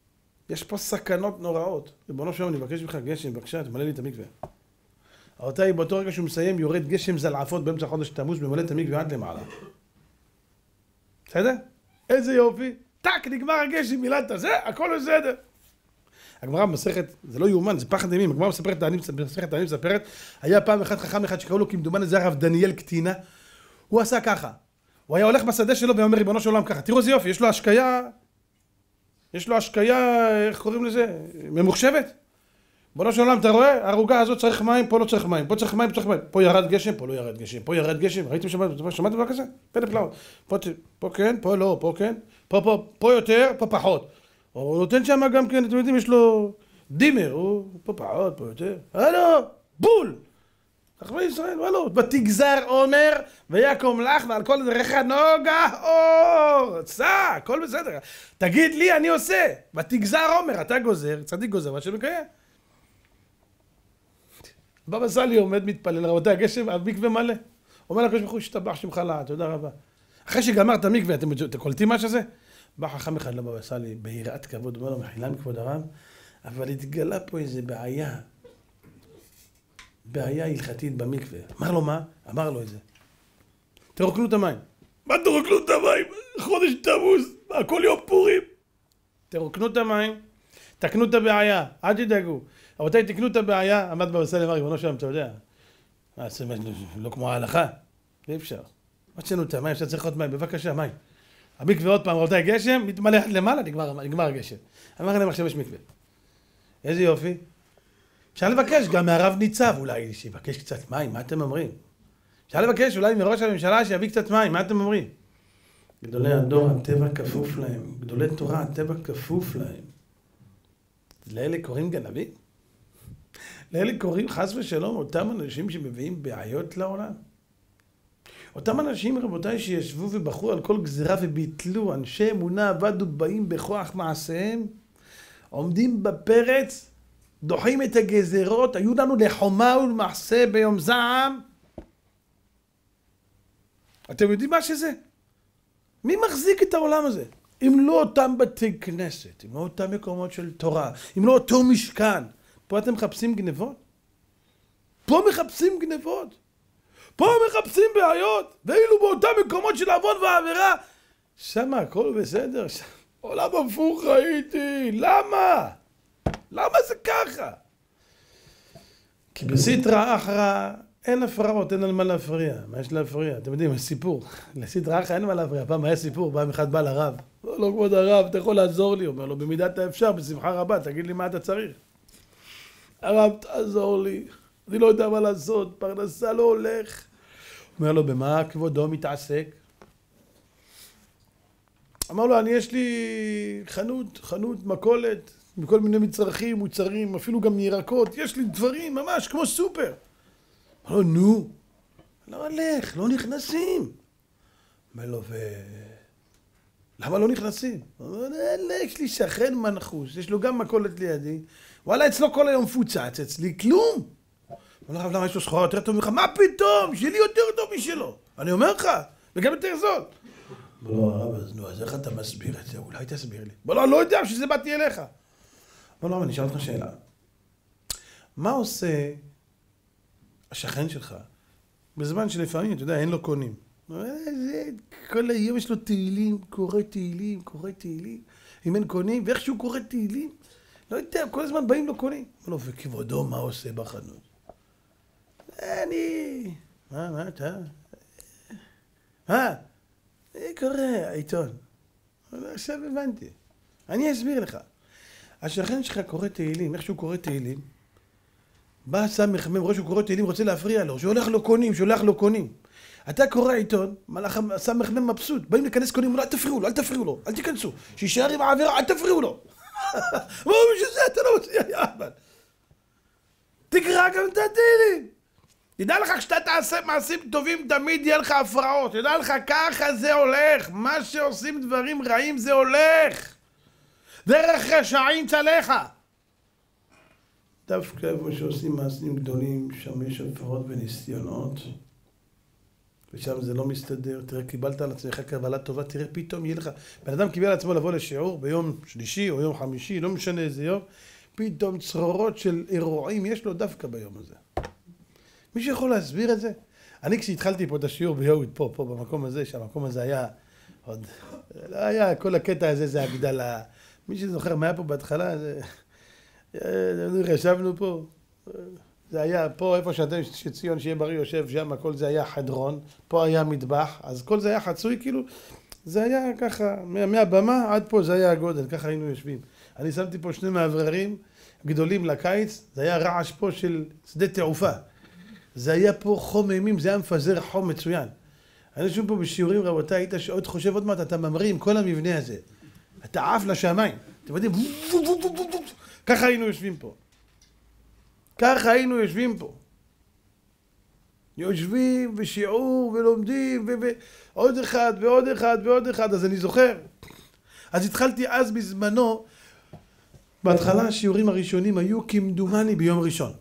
יש פה סכנות נוראות. ריבונו שלום, אני מבקש ממך גשם, בבקשה, תמלא לי את המקווה. רבותיי, באותו רגע שהוא מסיים, יורד גשם זלעפות באמצע חודש תמוז, ממלא את המקווה עד למעלה. בסדר? איזה יופי. טאק, נגמר הגשם, מילת זה, הכל בסדר. הגמרא במסכת, זה לא יאומן, זה פחד אימים, הגמרא מספרת, במסכת העניים מספרת, היה פעם אחד חכם אחד שקראו לו כמדומני זה הרב דניאל קטינה, הוא עשה ככה, הוא היה הולך בשדה שלו ואומר ריבונו של עולם ככה, תראו איזה יופי, יש לו השקיה, יש לו השקיה, איך קוראים לזה, ממוחשבת? ריבונו של עולם, אתה רואה? הערוגה הזאת צריך מים, פה לא צריך מים, פה צריך מים, פה צריך מים, פה ירד גשם, פה לא ירד גשם, פה ירד גשם, ראיתם שמעת, שמעת דבר כזה? פלא פלאות, פה, פה כן, פה לא, פה כן, פה, פה, פה יותר, פה פחות. הוא נותן שם גם כן, אתם יודעים, יש לו דימר, הוא פה פחות, פה יותר, הלו, בול! חכמי ישראל, הלו, ותגזר עומר ויקום לך ועל כל דרכך נוגה אור, סע, הכל בסדר. תגיד לי, אני עושה. ותגזר עומר, אתה גוזר, צדיק גוזר, מה שמקיים. בבא סאלי עומד מתפלל, רבותיי, הגשם, המקווה מלא. אומר לקדוש ברוך הוא, השתבח שמך לעד, תודה רבה. אחרי שגמר את המקווה, אתם קולטים מה שזה? בא חכם אחד לבבא סאלי, ביראת כבוד, אומר לו, מחילה מכבוד הרב, אבל התגלה פה איזה בעיה. בעיה הלכתית במקווה. אמר לו מה? אמר לו את זה. תרוקנו את המים. מה תרוקנו את המים? חודש תמוז, הכל יום פורים. תרוקנו את המים, תקנו את הבעיה, אל תדאגו. רבותיי, תקנו את הבעיה, עמד בבא סאלי, אמר, ריבונו שלום, אתה יודע. לא כמו ההלכה, אי אפשר. מצאנו את המים, אפשר צריך עוד מים, בבקשה, מים. המקווה עוד פעם, רבותיי, גשם, מתמלא עד למעלה, נגמר, נגמר הגשם. אמר להם עכשיו יש מקווה. איזה יופי. אפשר לבקש גם מהרב ניצב אולי, שיבקש קצת מים, מה אתם אומרים? אפשר לבקש אולי מראש הממשלה שיביא קצת מים, מה אתם אומרים? גדולי הדור, הטבע כפוף להם. גדולי תורה, הטבע כפוף להם. לאלה קוראים גנבים? לאלה קוראים חס ושלום אותם אנשים שמביאים בעיות לעולם? אותם אנשים, רבותיי, שישבו ובחרו על כל גזירה וביטלו, אנשי אמונה עבדו באים בכוח מעשיהם, עומדים בפרץ, דוחים את הגזירות, היו לנו לחומה ולמעשה ביום זעם. אתם יודעים מה שזה? מי מחזיק את העולם הזה? אם לא אותם בתי כנסת, אם לא אותם מקומות של תורה, אם לא אותו משכן. פה אתם מחפשים גנבות? פה מחפשים גנבות. פה מחפשים בעיות, ואילו באותם מקומות של עוון ועבירה, שם הכל בסדר, עולם הפוך ראיתי, למה? למה זה ככה? כי בסטרא אחרא אין הפרעות, אין על מה להפריע. מה יש להפריע? אתם יודעים, יש סיפור. לסטרא אחרא אין מה להפריע. פעם היה סיפור, פעם אחד בא לרב. לא, לא, כבוד הרב, אתה יכול לעזור לי? אומר לו, במידת האפשר, בשמחה רבה, תגיד לי מה אתה צריך. הרב, תעזור לי. אני לא יודע מה לעשות, פרנסה לא הולך. אומר לו, במה כבודו מתעסק? אמר לו, אני יש לי חנות, חנות, מכולת, מכל מיני מצרכים, מוצרים, אפילו גם מירקות, יש לי דברים ממש כמו סופר. אמר לו, נו, לא הולך, לא נכנסים. אומר לו, ו... למה לא נכנסים? הוא אומר, יש לי שכן מנחוס, יש לו גם מכולת לידי, וואלה, אצלו כל היום מפוצץ, אצלי כלום. אומר הרב, למה יש לו סחורה יותר טוב ממך? מה פתאום? שלי יותר טוב משלו. אני אומר לך, וגם יותר זול. לו הרב, אז נו, אז איך אתה מסביר את זה? אולי תסביר לי. לו, אני לא יודע, בשביל זה באתי אליך. אומר לו, אני אשאל אותך שאלה. מה עושה השכן שלך בזמן שלפעמים, אתה יודע, אין לו קונים? כל היום יש לו תהילים, קורא תהילים, קורא תהילים. אם אין קונים, ואיכשהו קורא תהילים, לא יודע, כל הזמן באים לו קונים. אומר לו, וכבודו מה עושה בחנות? אני... מה, מה אתה? מה? אני קורא עיתון. עכשיו הבנתי. אני אסביר לך. השכן שלך קורא תהילים, איך שהוא קורא תהילים, בא סמ"ך מ' רואה שהוא קורא תהילים, רוצה להפריע לו, שולח לו קונים, שולח לו קונים. אתה קורא עיתון, מלאך סמ"ך מ' מבסוט, באים להיכנס קונים, אל תפריעו לו, אל תפריעו לו, אל תיכנסו, שיישאר עם העבירה, אל תפריעו לו. מה בשביל זה אתה לא מציע, יאללה. תקרא גם את התהילים. תדע לך, כשאתה תעשה מעשים טובים, תמיד יהיה לך הפרעות. תדע לך, ככה זה הולך. מה שעושים דברים רעים זה הולך. דרך רשעים צלחה. דווקא איפה שעושים מעשים גדולים, שם יש הפרעות וניסיונות. ושם זה לא מסתדר, תראה, קיבלת על עצמך קבלה טובה, תראה, פתאום יהיה לך... בן אדם קיבל על עצמו לבוא לשיעור ביום שלישי או יום חמישי, לא משנה איזה יום, פתאום צרורות של אירועים יש לו דווקא ביום הזה. מישהו יכול להסביר את זה? אני כשהתחלתי פה את השיעור ביהוד, פה, פה, במקום הזה, שהמקום הזה היה עוד... לא היה, כל הקטע הזה זה הגדלה. מי שזוכר מה היה פה בהתחלה, זה... ישבנו פה, זה היה פה איפה שאתם, שציון שיהיה בריא יושב שם, כל זה היה חדרון, פה היה מטבח, אז כל זה היה חצוי כאילו, זה היה ככה, מהבמה עד פה זה היה הגודל, ככה היינו יושבים. אני שמתי פה שני מאווררים גדולים לקיץ, זה היה רעש פה של שדה תעופה. זה היה פה חום אימים, זה היה מפזר חום מצוין. אני יושב פה בשיעורים, רבותיי, היית שעוד חושב עוד מעט, אתה ממריא עם כל המבנה הזה. אתה עף לשמיים. אתם יודעים, ככה היינו יושבים פה. ככה היינו יושבים פה. יושבים בשיעור ולומדים ועוד אחד ועוד אחד ועוד אחד, אז אני זוכר. אז התחלתי אז בזמנו, בהתחלה השיעורים הראשונים היו כמדומני ביום ראשון.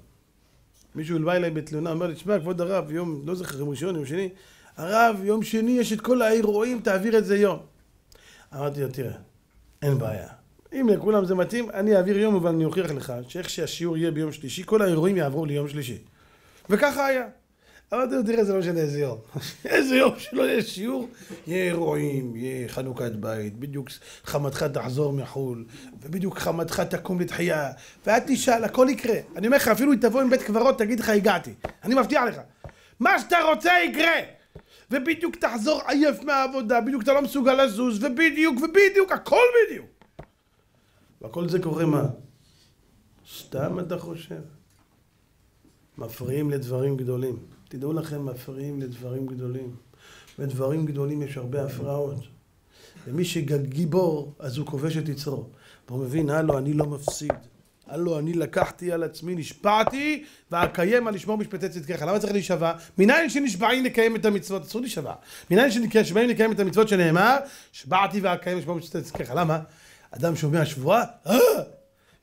מישהו הלווה אליי בתלונה, אמר לי, תשמע, כבוד הרב, יום, לא זוכר, יום ראשון, יום שני, הרב, יום שני יש את כל האירועים, תעביר את זה יום. אמרתי לו, תראה, אין בעיה. אם לכולם זה מתאים, אני אעביר יום, אבל אני אוכיח לך שאיך שהשיעור יהיה ביום שלישי, כל האירועים יעברו ליום שלישי. וככה היה. אמרתי לו, תראה, זה לא משנה איזה יום. (laughs) איזה יום שלא יהיה שיעור, יהיה אירועים, יהיה חנוכת בית, בדיוק חמתך תחזור מחו"ל, ובדיוק חמתך תקום לתחייה, ואת תשאל, הכל יקרה. אני אומר לך, אפילו היא תבוא עם בית קברות, תגיד לך, הגעתי. אני מבטיח לך. מה שאתה רוצה יקרה! ובדיוק תחזור עייף מהעבודה, בדיוק אתה לא מסוגל לזוז, ובדיוק, ובדיוק, הכל בדיוק. והכל זה קורה מה? סתם אתה חושב? מפריעים לדברים גדולים. תדעו לכם, מפריעים לדברים גדולים. בדברים גדולים יש הרבה הפרעות. ומי שגיבור, אז הוא כובש את יצרו. והוא מבין, הלו, אני לא מפסיד. הלו, אני לקחתי על עצמי, נשבעתי, ואקיים על לשמור משפטי צדקיך. למה צריך להישבע? מניין שנשבעים לקיים את המצוות? אסור להישבע. מניין שנשבעים לקיים את המצוות שנאמר, שבעתי ואקיים לשמור משפטי צדקיך. למה? אדם שומע שבועה, אה!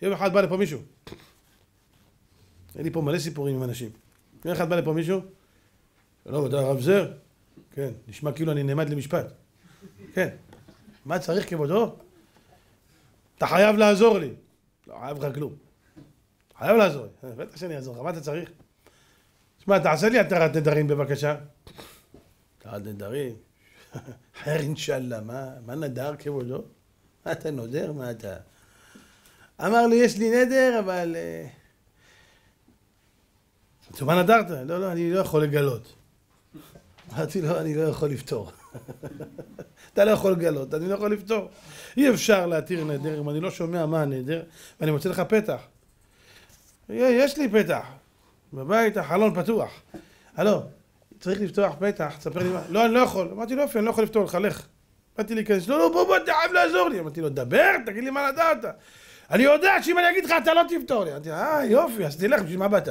יום אחד בא לפה מישהו. אין לי פה מלא סיפורים עם אנשים. יום אחד בא לפה מישהו, שלום, אתה הרב זר? כן, נשמע כאילו אני נעמד למשפט. כן. מה צריך כבודו? אתה חייב לעזור לי. לא חייב לך כלום. חייב לעזור לי. בטח שאני אעזור לך, מה אתה צריך? תשמע, תעשה לי התרת נדרים בבקשה. התרת נדרים? (laughs) חיר אינשאללה, מה נדר כבודו? מה אתה נודר? מה אתה... אמר לי, יש לי נדר, אבל... אמרתי מה נדרת? לא, לא, אני לא יכול לגלות. אמרתי לו, אני לא יכול לפתור. אתה לא יכול לגלות, אני לא יכול לפתור. אי אפשר להתיר נדר אם אני לא שומע מה הנדר, ואני מוצא לך פתח. יש לי פתח. בבית החלון פתוח. הלו, צריך לפתוח פתח, תספר לי מה. לא, אני לא יכול. אמרתי לו, יופי, אני לא יכול לפתור לך, לך. באתי להיכנס, לא, לא, בוא, בוא, אתה חייב לעזור לי. אמרתי לו, דבר, תגיד לי מה נדרת. אני יודע שאם אני אגיד לך, אתה לא תפתור לי. אמרתי, אה, יופי, אז תלך, בשביל מה באת?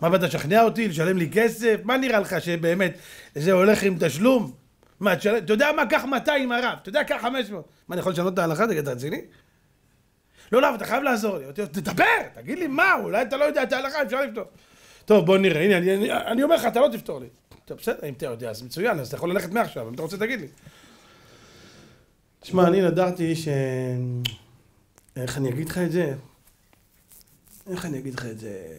מה באת לשכנע אותי, לשלם לי כסף? מה נראה לך שבאמת זה הולך עם תשלום? מה, אתה יודע מה, קח 200 הרב, אתה יודע, קח 500. מה, אני יכול לשנות את ההלכה? תגיד, אתה רציני? לא, לא, אתה חייב לעזור לי. תדבר, תגיד לי מה, אולי אתה לא יודע את ההלכה, אפשר לפתור. טוב, בוא נראה, הנה, אני, אני, אני אומר לך, אתה לא תפתור לי. טוב, בסדר, אם אתה יודע, אז מצוין, אז אתה יכול ללכת מעכשיו, אם אתה רוצה, תגיד לי. תשמע, אני נדרתי ש... איך אני אגיד לך את זה? איך אני אגיד לך את זה?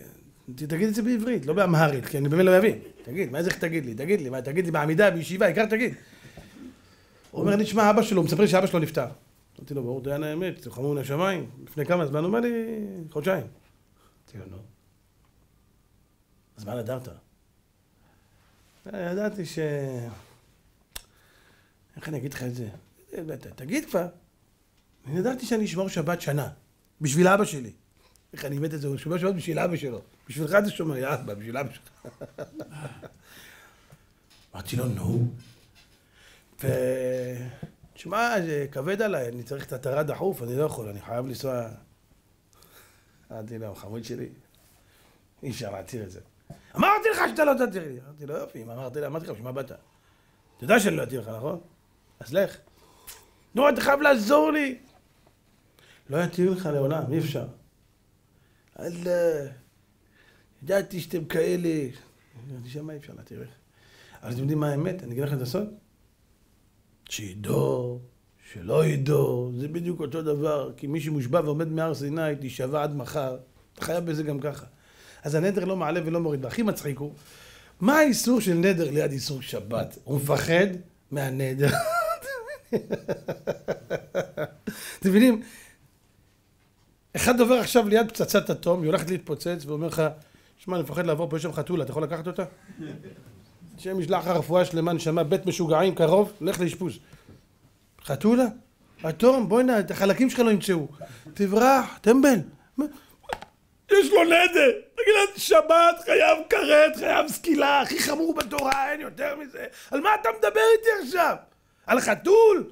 תגיד את זה בעברית, לא באמהרית, כי אני באמת לא מבין. תגיד, מה זה איך תגיד לי? תגיד לי, מה, תגיד לי בעמידה, בישיבה, העיקר תגיד. הוא אומר לי, תשמע, אבא שלו, מספר לי שאבא שלו נפטר. אמרתי לו, ברור, דיין האמת, תלחמו מן השמיים. לפני כמה זמן? הוא אומר לי, חודשיים. אמרתי לו, נו. אז מה נדרת? ידעתי ש... איך אני אגיד לך את זה? תגיד כבר. אני ידעתי שאני אשמור שבת שנה, בשביל אבא שלי. איך אני מת את זה, הוא שומר שבת בשביל אבא שלו. בשבילך זה שומר, יא אבא, בשביל אבא שלך. אמרתי לו, נו. ו... תשמע, זה כבד עליי, אני צריך את התרה דחוף, אני לא יכול, אני חייב לנסוע... אמרתי לו, חמוד שלי, אי אפשר להתיר את זה. אמרתי לך שאתה לא תתיר לי. אמרתי לו, יופי, אמרתי, אמרתי לך, בשביל מה באת? אתה יודע שאני לא אתיר לך, נכון? אז לך. נו, אתה חייב לעזור לי. לא יתיר לך לעולם, אי אפשר. אללה, ידעתי שאתם כאלה. אני שם אי אפשר להתיר לך. אבל אתם יודעים מה האמת? אני אגיד לכם את הסוד? שידור, שלא ידור, זה בדיוק אותו דבר, כי מי שמושבע ועומד מהר סיני, תישבע עד מחר, אתה חייב בזה גם ככה. אז הנדר לא מעלה ולא מוריד, והכי מצחיק הוא, מה האיסור של נדר ליד איסור שבת? הוא מפחד מהנדר. (laughs) אתם מבינים? אחד עובר עכשיו ליד פצצת אטום, היא הולכת להתפוצץ, ואומר לך, שמע, אני מפחד לעבור פה, יש שם חתולה, אתה יכול לקחת אותה? השם ישלח לך רפואה שלמה, נשמה, בית משוגעים קרוב, לך לאשפוז. חתולה? אטום, בואי נא, את החלקים שלך לא ימצאו. תברח, טמבל. יש לו נדר. לה, שבת, חייב כרת, חייב סקילה, הכי חמור בתורה, אין יותר מזה. על מה אתה מדבר איתי עכשיו? על חתול?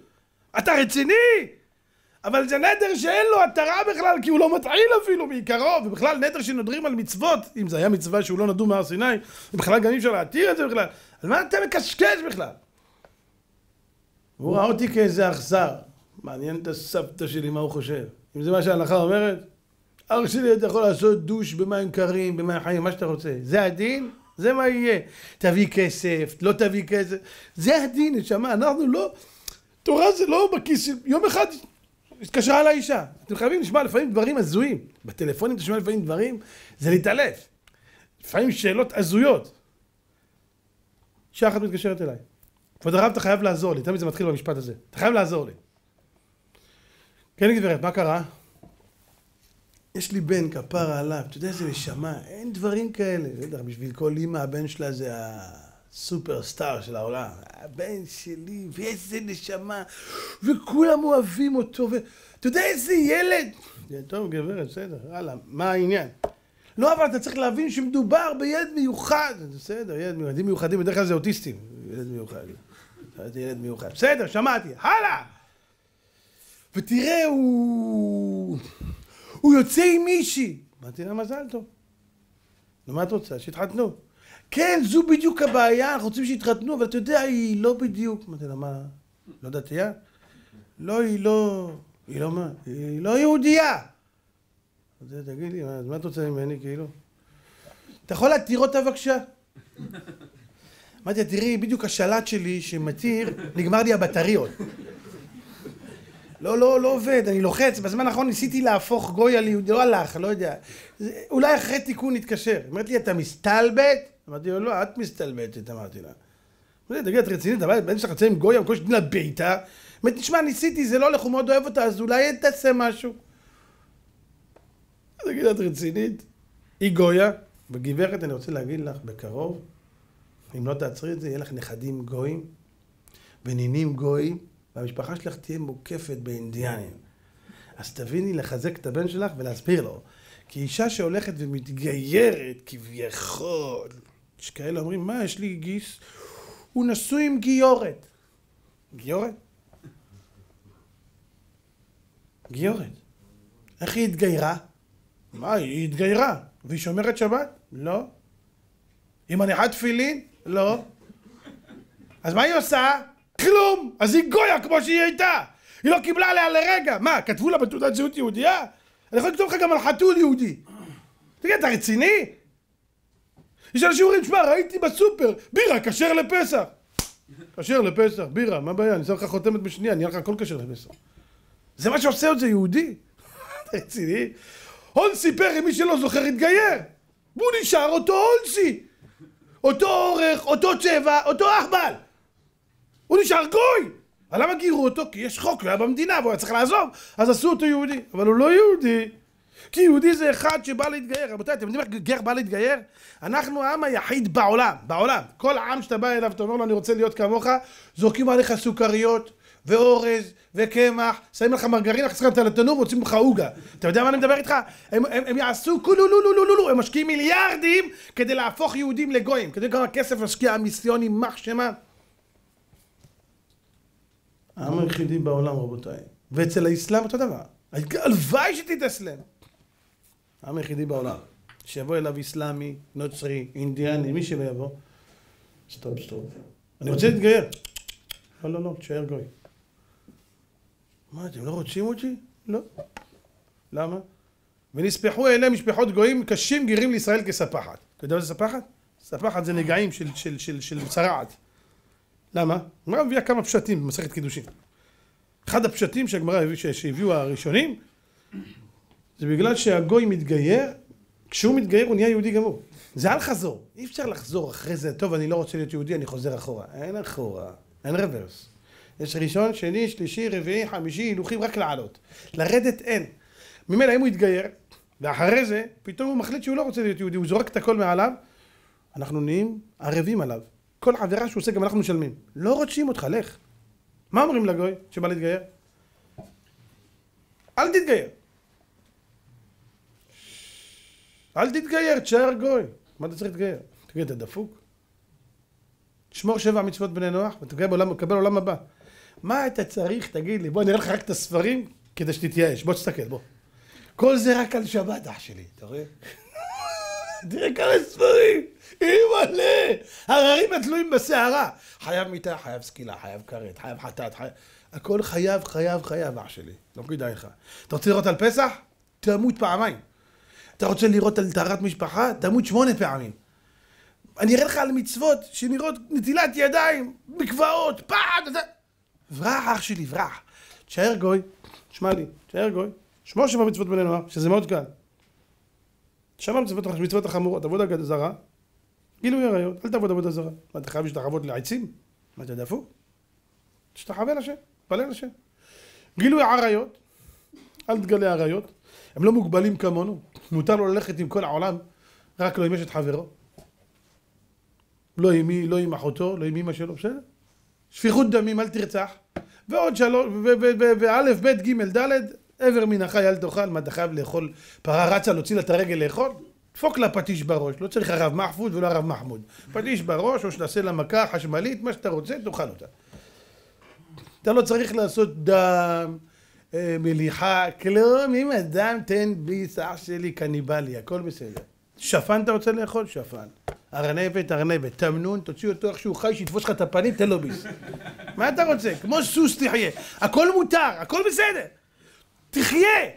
אתה רציני? אבל זה נדר שאין לו התרה בכלל, כי הוא לא מטעיל אפילו מעיקרו, ובכלל נדר שנודרים על מצוות, אם זה היה מצווה שהוא לא נדור מהר סיני, בכלל גם אי אפשר להתיר את זה בכלל. על מה אתה מקשקש בכלל? הוא ראה אותי כאיזה אכזר. מעניין את הסבתא שלי מה הוא חושב. אם זה מה שההלכה אומרת, אח שלי אתה יכול לעשות דוש במים קרים, במים חיים, מה שאתה רוצה. זה הדין? זה מה יהיה. תביא כסף, לא תביא כסף. זה הדין, נשמה, אנחנו לא... תורה זה לא בכיס. יום אחד התקשרה אליי אישה. אתם חייבים לשמוע לפעמים דברים הזויים. בטלפונים אתה שומע לפעמים דברים, זה להתעלף. לפעמים שאלות הזויות. אישה אחת מתקשרת אליי. כבוד הרב, אתה חייב לעזור לי. תמיד זה מתחיל במשפט הזה. אתה חייב לעזור לי. כן, גברת, מה קרה? יש לי בן, כפרה עליו, אתה יודע איזה נשמה, אין דברים כאלה. בשביל כל אימא, הבן שלה זה הסופרסטאר של העולם. הבן שלי, ואיזה נשמה, וכולם אוהבים אותו, ואתה יודע איזה ילד. טוב, גברת, בסדר, הלאה, מה העניין? לא, אבל אתה צריך להבין שמדובר בילד מיוחד. בסדר, ילד. ילדים מיוחדים בדרך כלל זה אוטיסטים. ילד מיוחד. ילד מיוחד. בסדר, שמעתי, הלאה! ותראה, הוא... הוא יוצא עם מישהי. אמרתי לה, מזל טוב. נו, מה את רוצה? שיתחתנו. כן, זו בדיוק הבעיה, אנחנו רוצים שיתחתנו, אבל אתה יודע, היא לא בדיוק. אמרתי לה, מה, לא דתייה? לא, היא לא... היא לא מה? היא לא יהודייה. אז תגיד לי, מה את רוצה ממני, כאילו? אתה יכול להתיר אותה בבקשה? אמרתי לה, תראי, בדיוק השלט שלי שמתיר, נגמר לי הבטריות. לא, לא, לא עובד, אני לוחץ, בזמן האחרון ניסיתי להפוך גוי על יהודי, לא הלך, לא יודע. אולי אחרי תיקון נתקשר. אמרתי לי, אתה מסתלבט? אמרתי לו, לא, את מסתלבטת, אמרתי לה. תגיד, את רצינית, אבל בן שלך יוצא עם גוי, המקום שתיתן לה בעיטה. אמרתי, תשמע, ניסיתי, זה לא הולך, הוא מאוד אוהב אותה, אז אולי תעשה משהו. תגיד, את רצינית? היא גויה, וגברת, אני רוצה להגיד לך, בקרוב, אם לא תעצרי את זה, יהיה לך נכדים גויים, ונינים גויים. והמשפחה שלך תהיה מוקפת באינדיאנים. אז תביני לחזק את הבן שלך ולהסביר לו. כי אישה שהולכת ומתגיירת כביכול, יש כאלה אומרים, מה, יש לי גיס? הוא נשוי עם גיורת. גיורת? גיורת. איך היא התגיירה? מה, היא התגיירה. והיא שומרת שבת? לא. היא מניחה תפילין? לא. אז מה היא עושה? כלום! אז היא גויה כמו שהיא הייתה! היא לא קיבלה עליה לרגע! מה, כתבו לה בתעודת זהות יהודייה? אני יכול לכתוב לך גם על חתול יהודי! תגיד, אתה רציני? יש אנשים אומרים, תשמע, ראיתי בסופר, בירה, כשר לפסח! כשר לפסח, בירה, מה הבעיה? אני אעשה לך חותמת בשנייה, אראה לך הכל כשר לפסח. זה מה שעושה את זה יהודי? (laughs) רציני? הון סיפר, אם מי שלא זוכר, התגייר! והוא נשאר אותו הונסי! אותו אורך, אותו צבע, אותו אכבל! הוא נשאר גוי! למה גירו אותו? כי יש חוק, הוא היה במדינה והוא היה צריך לעזוב, אז עשו אותו יהודי. אבל הוא לא יהודי. כי יהודי זה אחד שבא להתגייר. רבותיי, אתם יודעים איך גר בא להתגייר? אנחנו העם היחיד בעולם, בעולם. כל עם שאתה בא אליו, אתה אומר לו, אני רוצה להיות כמוך, זורקים עליך סוכריות, ואורז, וקמח, שמים לך מרגרינה, מכניסים לך לתנור ועושים לך עוגה. אתה יודע מה אני מדבר איתך? הם, הם, הם יעשו כולולולולולולו, הם משקיעים מיליארדים כדי להפוך יהודים לגויים. כדי כמה כסף משקיע המיסיון יימח שמה. העם היחידי בעולם רבותיי. ואצל האסלאם אותו דבר. הלוואי שתתאסלם. העם היחידי בעולם. שיבוא אליו אסלאמי, נוצרי, אינדיאני, מי שלא יבוא. stop stop. אני רוצה להתגייר. לא, לא, לא, תשאר גוי. מה, אתם לא רוצים אותי? לא. למה? ונספחו אלה משפחות גויים קשים גירים לישראל כספחת. אתה יודע מה זה ספחת? ספחת זה נגעים של, של, של, של צרעת. למה? הגמרא מביאה כמה פשטים במסכת קידושין. אחד הפשטים שהגמרא שהביאו הראשונים זה בגלל שהגוי מתגייר, כשהוא מתגייר הוא נהיה יהודי גמור. זה אל חזור, אי אפשר לחזור אחרי זה, טוב אני לא רוצה להיות יהודי, אני חוזר אחורה. אין אחורה, אין רוורס. יש ראשון, שני, שלישי, רביעי, חמישי, הילוכים רק לעלות. לרדת אין. ממילא אם הוא יתגייר, ואחרי זה, פתאום הוא מחליט שהוא לא רוצה להיות יהודי, הוא זורק את הכל מעליו, אנחנו נהיים ערבים עליו. כל עבירה שהוא עושה גם אנחנו משלמים. לא רוצים אותך, לך. מה אומרים לגוי שבא להתגייר? אל תתגייר. אל תתגייר, תשאר גוי. מה אתה צריך להתגייר? תגיד, אתה דפוק? שמור שבע מצוות בני נוח ותקבל עולם הבא. מה אתה צריך, תגיד לי, בוא נראה לך רק את הספרים כדי שתתייאש, בוא תסתכל, בוא. כל זה רק על שבת, אח שלי, אתה רואה? (laughs) תראה כמה ספרים, אימא'לה, הררים התלויים בסערה. חייב מיטה, חייב סקילה, חייב כרת, חייב חטאת, חייב... הכל חייב, חייב, חייב, אח שלי. לא כדאי לך. אתה רוצה לראות על פסח? תמות פעמיים. אתה רוצה לראות על טהרת משפחה? תמות שמונה פעמים. אני אראה לך על מצוות שנראות נטילת ידיים, מקוואות, פחד, ברח אח שלי, ברח. תשאר גוי, שמע לי, תשאר גוי, שמור שבע מצוות בני נוער, שזה מאוד קל. שמע מצוות, מצוות החמורות, עבודה זרה, גילוי עריות, אל תעבוד עבודה זרה. מה, אתה חייב להשתחוות לעצים? מה, אתה דפוק? תשתחווה לשם, תפלל לשם. גילוי עריות, אל תגלה עריות, הם לא מוגבלים כמונו, מותר לו ללכת עם כל העולם, רק לא עם אשת חברו. לא עם מי, לא עם אחותו, לא עם אמא שלו, בסדר? שפיכות דמים, אל תרצח. ועוד שלוש, ואלף, בית, גימל, דלת, עבר מן החי אל תאכל, מה אתה חייב לאכול? פרה רצה להוציא לה את הרגל לאכול? דפוק לה פטיש בראש, לא צריך הרב מחפוד ולא הרב מחמוד. פטיש בראש, או שתעשה לה מכה חשמלית, מה שאתה רוצה, תאכל אותה. אתה לא צריך לעשות דם, מליחה, כלום, אם אדם תן ביס, אח שלי קניבלי, הכל בסדר. שפן אתה רוצה לאכול? שפן. ארנבת, ארנבת. תמנון, תוציא אותו איך שהוא חי, שיתפוס לך את הפנים, תן לו ביס. מה אתה רוצה? כמו סוס תחיה. הכל מותר, הכל בסדר. תחיה!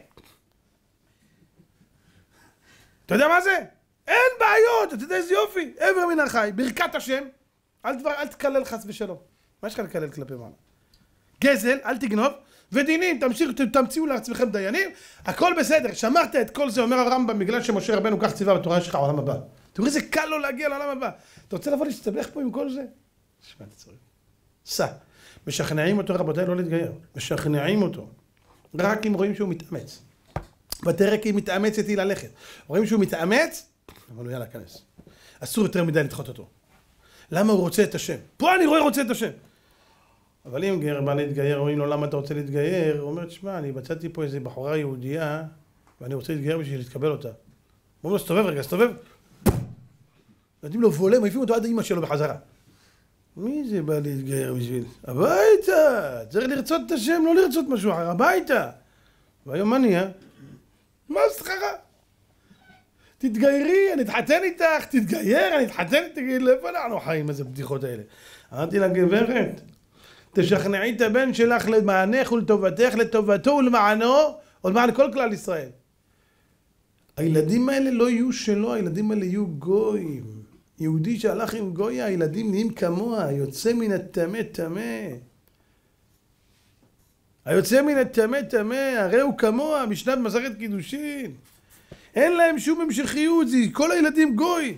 אתה יודע מה זה? אין בעיות, אתה יודע איזה יופי. עבר מן החי, ברכת השם. אל, דבר, אל תקלל חס ושלום. מה יש לך לקלל כלפי מעלה? גזל, אל תגנוב. ודינים, תמשיך, תמציאו לעצמכם דיינים, הכל בסדר, שמרת את כל זה, אומר הרמב"ם, בגלל שמשה רבנו כך ציווה בתורה שלך העולם הבא. תראו איזה קל לו להגיע לעולם הבא. אתה רוצה לבוא להסתבך פה עם כל זה? תשמע, אתה צריך. סע. משכנעים אותו, רבותיי, לא להתגייר. משכנעים אותו. רק אם רואים שהוא מתאמץ. ותראה כי מתאמצת היא ללכת. רואים שהוא מתאמץ, אבל הוא יאללה, כנס. אסור יותר מדי לדחות אותו. למה הוא רוצה את השם? פה אני רואה רוצה את השם. אבל אם גר בא להתגייר, אומרים לו למה אתה רוצה להתגייר, הוא אומר, תשמע, אני מצאתי פה איזה בחורה יהודייה, ואני רוצה להתגייר בשביל להתקבל אותה. אומרים לו, סתובב רגע, סתובב. נותנים לו וולה, מעיפים אותו עד אימא שלו בחזרה. מי זה בא להתגייר בשביל? הביתה! צריך לרצות את השם, לא לרצות משהו אחר, הביתה! והיום מה נהיה? מה סחרה? תתגיירי, אני אתחתן איתך, תתגייר, אני אתחתן, תגיד, לאיפה אנחנו חיים איזה בדיחות האלה? אמרתי לה, גברת, תשכנעי את הבן שלך למענך ולטובתך, לטובתו ולמענו, ולמען כל כלל ישראל. הילדים האלה לא יהיו שלו, הילדים האלה יהיו גויים. יהודי שהלך עם גויה, הילדים נהיים כמוה, יוצא מן הטמא טמא. היוצא מן הטמא טמא, הרי הוא כמוה, משנת מסכת קידושין. אין להם שום המשכיות, כל הילדים גוי.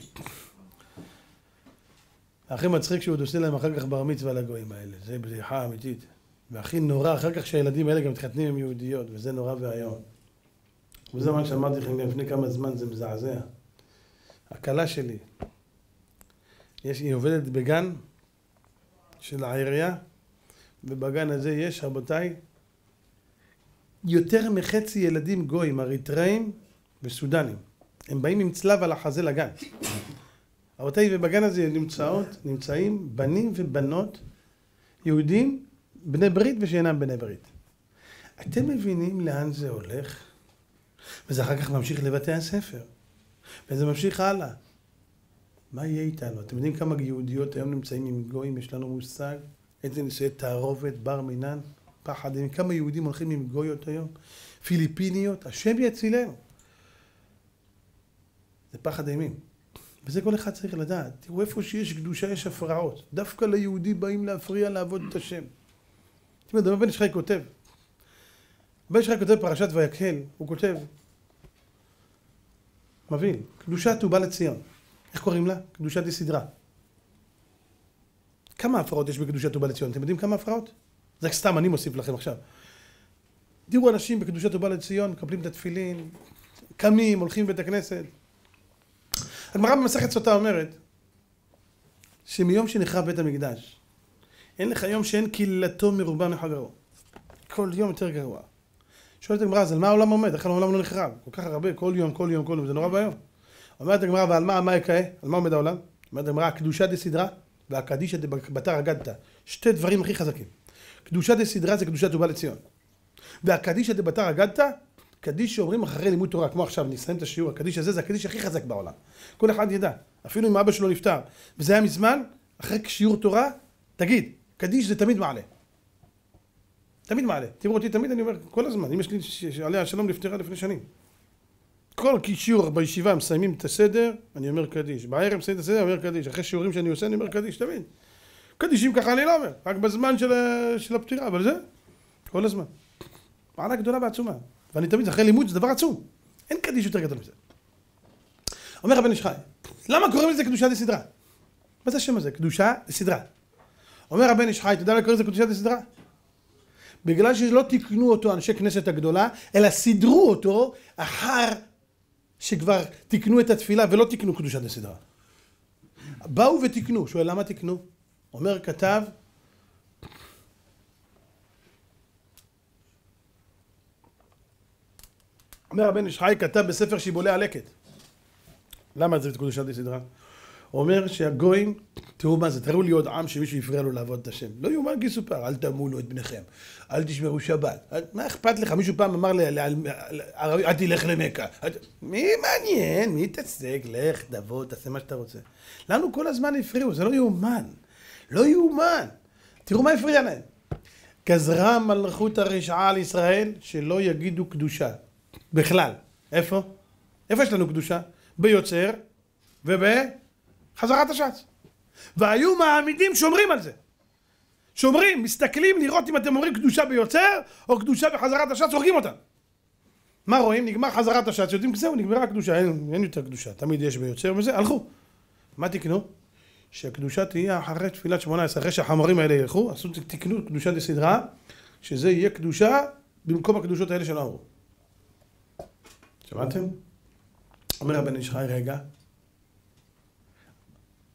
הכי מצחיק שהוא עוד עושה להם אחר כך בר מצווה לגויים האלה, זה בדיחה אמיתית. והכי נורא, אחר כך שהילדים האלה גם מתחתנים עם יהודיות, וזה נורא ואיום. וזה מה שאמרתי לכם לפני כמה זמן, זה מזעזע. הכלה שלי, יש, היא עובדת בגן של העירייה, ובגן הזה יש, רבותיי, יותר מחצי ילדים גויים, אריתראים וסודנים. הם באים עם צלב על החזה לגן. רבותיי, ובגן הזה נמצאות, נמצאים בנים ובנות יהודים, בני ברית ושאינם בני ברית. אתם מבינים לאן זה הולך? וזה אחר כך ממשיך לבתי הספר. וזה ממשיך הלאה. מה יהיה איתנו? אתם יודעים כמה יהודיות היום נמצאים עם גויים? יש לנו מושג? איזה נישואי תערובת, בר מינן? פחד. כמה יהודים הולכים עם גויות היום? פיליפיניות? השם יצילנו. זה פחד אימים. וזה כל אחד צריך לדעת. תראו, איפה שיש קדושה יש הפרעות. דווקא ליהודי באים להפריע לעבוד את השם. זאת אומרת, הבן ישחי כותב. הבן ישחי כותב פרשת ויקהל, הוא כותב, מבין, קדושת ובא לציון. איך קוראים לה? קדושת סדרה. כמה הפרעות יש בקדושת ובא לציון? אתם יודעים כמה הפרעות? זה סתם אני מוסיף לכם עכשיו. תראו אנשים בקדושת ובא לציון, מקבלים את התפילין, קמים, הולכים לבית הכנסת. הגמרא במסכת סוטה אומרת שמיום שנחרב בית המקדש אין לך יום שאין קהילתו מרובה מחברו. כל יום יותר גרוע. שואלת הגמרא, אז על מה העולם עומד? איך העולם לא נחרב? כל כך הרבה, כל יום, כל יום, כל יום, זה נורא ואיום. אומרת הגמרא, ועל מה, מה יקאה? על מה עומד העולם? אומרת הגמרא, הקדושה דסדרה והקדישא דבתר אגדת. שתי דברים הכי חזקים. קדושה דסדרה זה קדושת ובא לציון. והקדישא דבתר אגדת, קדיש שאומרים אחרי לימוד תורה, כמו עכשיו, אני אסיים את השיעור, הקדיש הזה זה הקדיש הכי חזק בעולם. כל אחד ידע. אפילו אם אבא שלו נפטר, וזה היה מזמן, אחרי שיעור תורה, תגיד, קדיש זה תמיד מעלה. תמיד מעלה. תראו אותי תמיד, אני אומר, כל הזמן, אמא שלי שעליה השלום נפטרה לפני שנים. כל שיעור בישיבה מסיימים את הסדר, אני אומר קדיש. בערב מסיימים את הסדר, אני אומר קדיש. אחרי שיעורים שאני עושה, אני אומר קדיש, תמיד. קדישים ככה אני לא אומר, רק בזמן של, של הפטירה, אבל זה, כל הזמן. מעלה גדולה ועצומה. ואני תמיד, אחרי לימוד זה דבר עצום. אין קדיש יותר גדול מזה. אומר הבן איש חי, למה קוראים לזה קדושה דסדרה? מה זה השם הזה? קדושה דסדרה. אומר הבן איש חי, אתה יודע למה קוראים לזה קדושה דסדרה? בגלל שלא תיקנו אותו אנשי כנסת הגדולה, אלא סידרו אותו אחר שכבר תיקנו את התפילה ולא תיקנו קדושה דסדרה. באו ותיקנו, שואל למה תיקנו? אומר כתב אומר הבן איש חי כתב בספר שיבולי הלקט למה זה קדושת סדרה? הוא אומר שהגויים, תראו מה זה, תראו לי עוד עם שמישהו הפריע לו לעבוד את השם. לא יאומן כי סופר, אל תמולו את בניכם, אל תשמרו שבת. מה אכפת לך? מישהו פעם אמר לי, אל תלך למכה. מי מעניין? מי תעסק? לך, תבוא, תעשה מה שאתה רוצה. לנו כל הזמן הפריעו, זה לא יאומן. לא יאומן. תראו מה הפריע להם. גזרה מלכות הרשעה על ישראל, שלא יגידו קדושה. בכלל. איפה? איפה יש לנו קדושה? ביוצר ובחזרת השץ. והיו מעמידים שומרים על זה. שומרים, מסתכלים לראות אם אתם אומרים קדושה ביוצר או קדושה בחזרת השץ, הורגים אותם. מה רואים? נגמר חזרת השץ, יודעים זהו, נגמרה הקדושה, אין, אין יותר קדושה, תמיד יש ביוצר וזה, הלכו. מה תקנו? שהקדושה תהיה אחרי תפילת שמונה עשרה, אחרי שהחמורים האלה ילכו, עשו תקנו קדושה דסדרה, שזה יהיה קדושה במקום הקדושות האלה שלא אמרו. שמעתם? אומר הבן איש חי, רגע,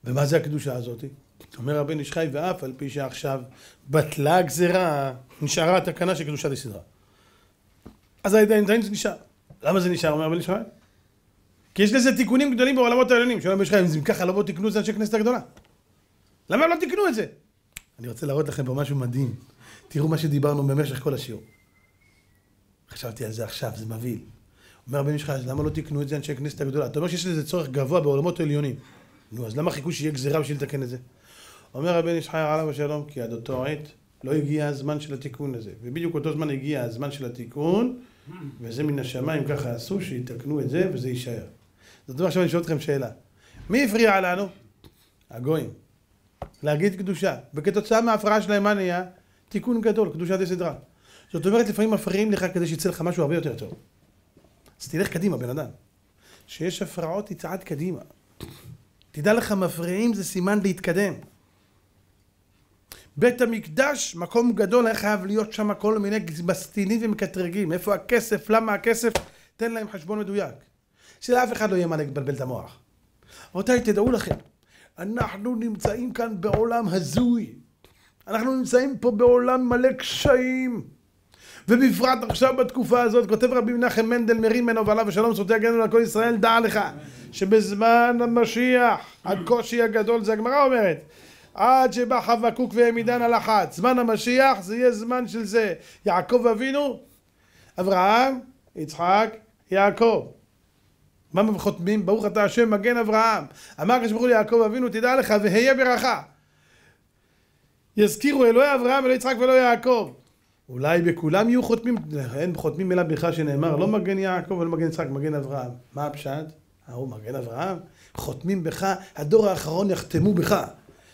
ומה זה הקדושה הזאת? אומר הבן איש חי, ואף על פי שעכשיו בטלה הגזירה, נשארה התקנה של קדושה לסדרה. אז עדיין זה נשאר. למה זה נשאר, אומר הבן איש חי? כי יש לזה תיקונים גדולים בעולמות העליונים. שואל הבן איש חי, אם ככה לא בואו תקנו את זה אנשי כנסת הגדולה. למה לא תיקנו את זה? אני רוצה להראות לכם פה משהו מדהים. תראו מה שדיברנו במשך כל השיעור. חשבתי על זה עכשיו, זה מבהיל. אומר איש חי, אז למה לא תיקנו את זה אנשי הכנסת הגדולה? אתה אומר שיש לזה צורך גבוה בעולמות העליונים. נו, אז למה חיכו שיהיה גזירה בשביל לתקן את זה? אומר הבן חי עליו השלום, כי עד אותו עת לא הגיע הזמן של התיקון הזה. ובדיוק אותו זמן הגיע הזמן של התיקון, וזה מן השמיים ככה עשו, שיתקנו את זה וזה יישאר. זאת אומרת, עכשיו אני שואל אתכם שאלה. מי הפריע לנו? הגויים. להגיד קדושה. וכתוצאה מההפרעה שלהם מה נהיה? תיקון גדול, קדושת הסדרה. זאת אומרת, לפעמים מפריעים לך כדי שיצא לך משהו הרבה יותר טוב. אז תלך קדימה, בן אדם. כשיש הפרעות, תצעד קדימה. תדע לך, מפריעים זה סימן להתקדם. בית המקדש, מקום גדול, היה חייב להיות שם כל מיני מסטינים ומקטרגים. איפה הכסף? למה הכסף? תן להם חשבון מדויק. שלאף אחד לא יהיה מה לבלבל את המוח. רבותיי, תדעו לכם, אנחנו נמצאים כאן בעולם הזוי. אנחנו נמצאים פה בעולם מלא קשיים. ובפרט עכשיו בתקופה הזאת, כותב רבי מנחם מנדל מרים ממנו ועליו ושלום זכותי הגנו על כל ישראל, דע לך שבזמן המשיח הקושי הגדול, זה הגמרא אומרת עד שבא חבקוק והעמידן על אחת זמן המשיח זה יהיה זמן של זה. יעקב אבינו אברהם, יצחק, יעקב. מה חותמים? ברוך אתה השם מגן אברהם. אמר הקדוש ברוך הוא ליעקב אבינו תדע לך והיה ברכה. יזכירו אלוהי אברהם אלוהי יצחק ואלוהי יעקב אולי בכולם יהיו חותמים, אין חותמים אלא בכלל שנאמר לא מגן יעקב ולא מגן יצחק, מגן אברהם. מה הפשט? ההוא מגן אברהם? חותמים בך, הדור האחרון יחתמו בך.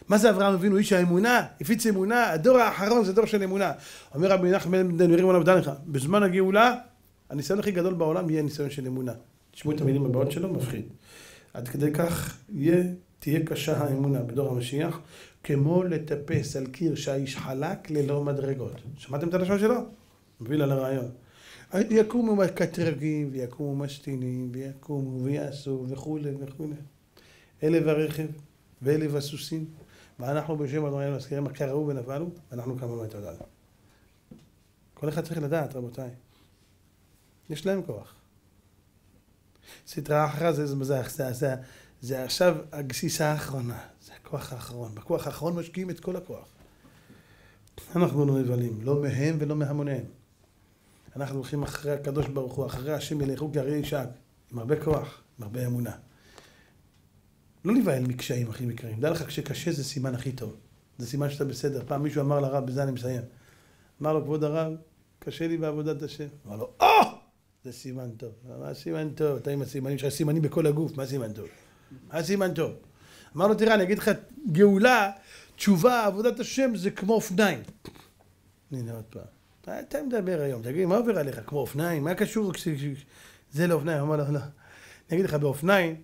מה זה אברהם אבינו? איש האמונה, הפיץ אמונה, הדור האחרון זה דור של אמונה. אומר רבי נחמן בן דנירים עליו דע לך, בזמן הגאולה, הניסיון הכי גדול בעולם יהיה ניסיון של אמונה. תשמעו את המילים הבאות שלו, מפחיד. עד כדי כך יהיה, תהיה קשה האמונה בדור המשיח, כמו לטפס על קיר שהאיש חלק ללא מדרגות. שמעתם את הלשון שלו? מביא לה לרעיון. יקומו מקטרגים, ויקומו משתינים, ויקומו ויעשו וכולי וכולי. אלה ברכב, ואלה בסוסים, ואנחנו בשם אדוני מזכירים מה קראו ונפלו, ואנחנו קמנו את הדעת. כל אחד צריך לדעת, רבותיי. יש להם כוח. סטרה אחרה זה, זה, זה, זה, זה עכשיו הגסיסה האחרונה, זה הכוח האחרון. בכוח האחרון משקיעים את כל הכוח. אנחנו לא נבלים, לא מהם ולא מהמוניהם. אנחנו הולכים אחרי הקדוש ברוך הוא, אחרי השם ילכו כאריה ישאג, עם הרבה כוח, עם הרבה אמונה. לא להיבהל מקשיים הכי מקרים. דע לך, כשקשה זה סימן הכי טוב. זה סימן שאתה בסדר. פעם מישהו אמר לרב, בזה אני מסיים. אמר לו, כבוד הרב, קשה לי בעבודת השם. אמר לו, או! זה סימן טוב. מה סימן טוב? אתה עם הסימנים שלך, סימנים בכל הגוף, מה סימן טוב? מה סימן טוב? אמר לו, תראה, אני אגיד לך, גאולה, תשובה, עבודת השם, זה כמו אופניים. הנה עוד פעם. אתה מדבר היום, תגיד, מה עובר עליך? כמו אופניים? מה קשור? זה לאופניים. אמר לו, לא. אני אגיד לך, באופניים,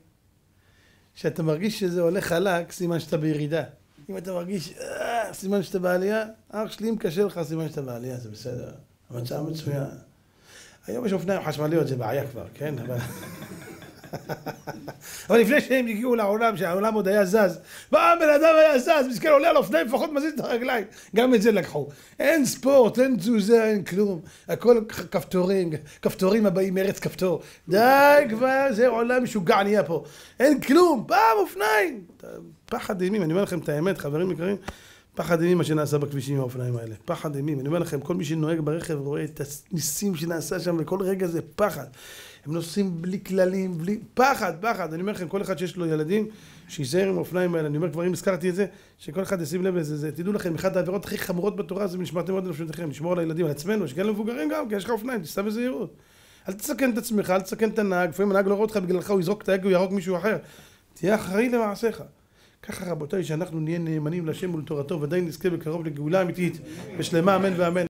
כשאתה מרגיש שזה הולך חלק, סימן שאתה בירידה. אם אתה מרגיש, אה, סימן שאתה בעלייה, אח שלי, אם קשה לך, סימן שאתה בעלייה, זה בסדר. המצב מצוין. היום יש אופניים חשמליות, זה בעיה כבר, כן? אבל לפני שהם הגיעו לעולם, שהעולם עוד היה זז, בא בן אדם היה זז, מסכן עולה על אופניים, לפחות מזיז את הרגליים. גם את זה לקחו. אין ספורט, אין תזוזה, אין כלום. הכל כפתורים, כפתורים הבאים מארץ כפתור. די כבר, זה עולם משוגע נהיה פה. אין כלום, פעם אופניים. פחד אימים, אני אומר לכם את האמת, חברים יקרים. פחד אימים מה שנעשה בכבישים עם האופניים האלה. פחד אימים. אני אומר לכם, כל מי שנוהג ברכב רואה את הניסים שנעשה שם, וכל רגע זה פחד. הם נוסעים בלי כללים, בלי... פחד, פחד. אני אומר לכם, כל אחד שיש לו ילדים, שייזהר עם האופניים האלה. אני אומר, כבר אם הזכרתי את זה, שכל אחד ישים לב לזה. זה, תדעו לכם, אחת העבירות הכי חמורות בתורה זה ונשמרתם מאוד לנפשותיכם, לשמור על הילדים, על עצמנו, שכן למבוגרים גם, כי יש לך אופניים, תסתכל בזהירות. אל תסכן את עצמך, אל תסכן את הנהג, לפעמים הנהג לא רואה אותך בגללך, הוא יזרוק את ההגה, הוא יהרוג מישהו אחר. תהיה אחראי למעשיך. ככה רבותיי, שאנחנו נהיה נאמנים להשם ולתורתו, ודאי נזכה בקרוב לגאולה אמיתית ושלמה, אמן ואמן.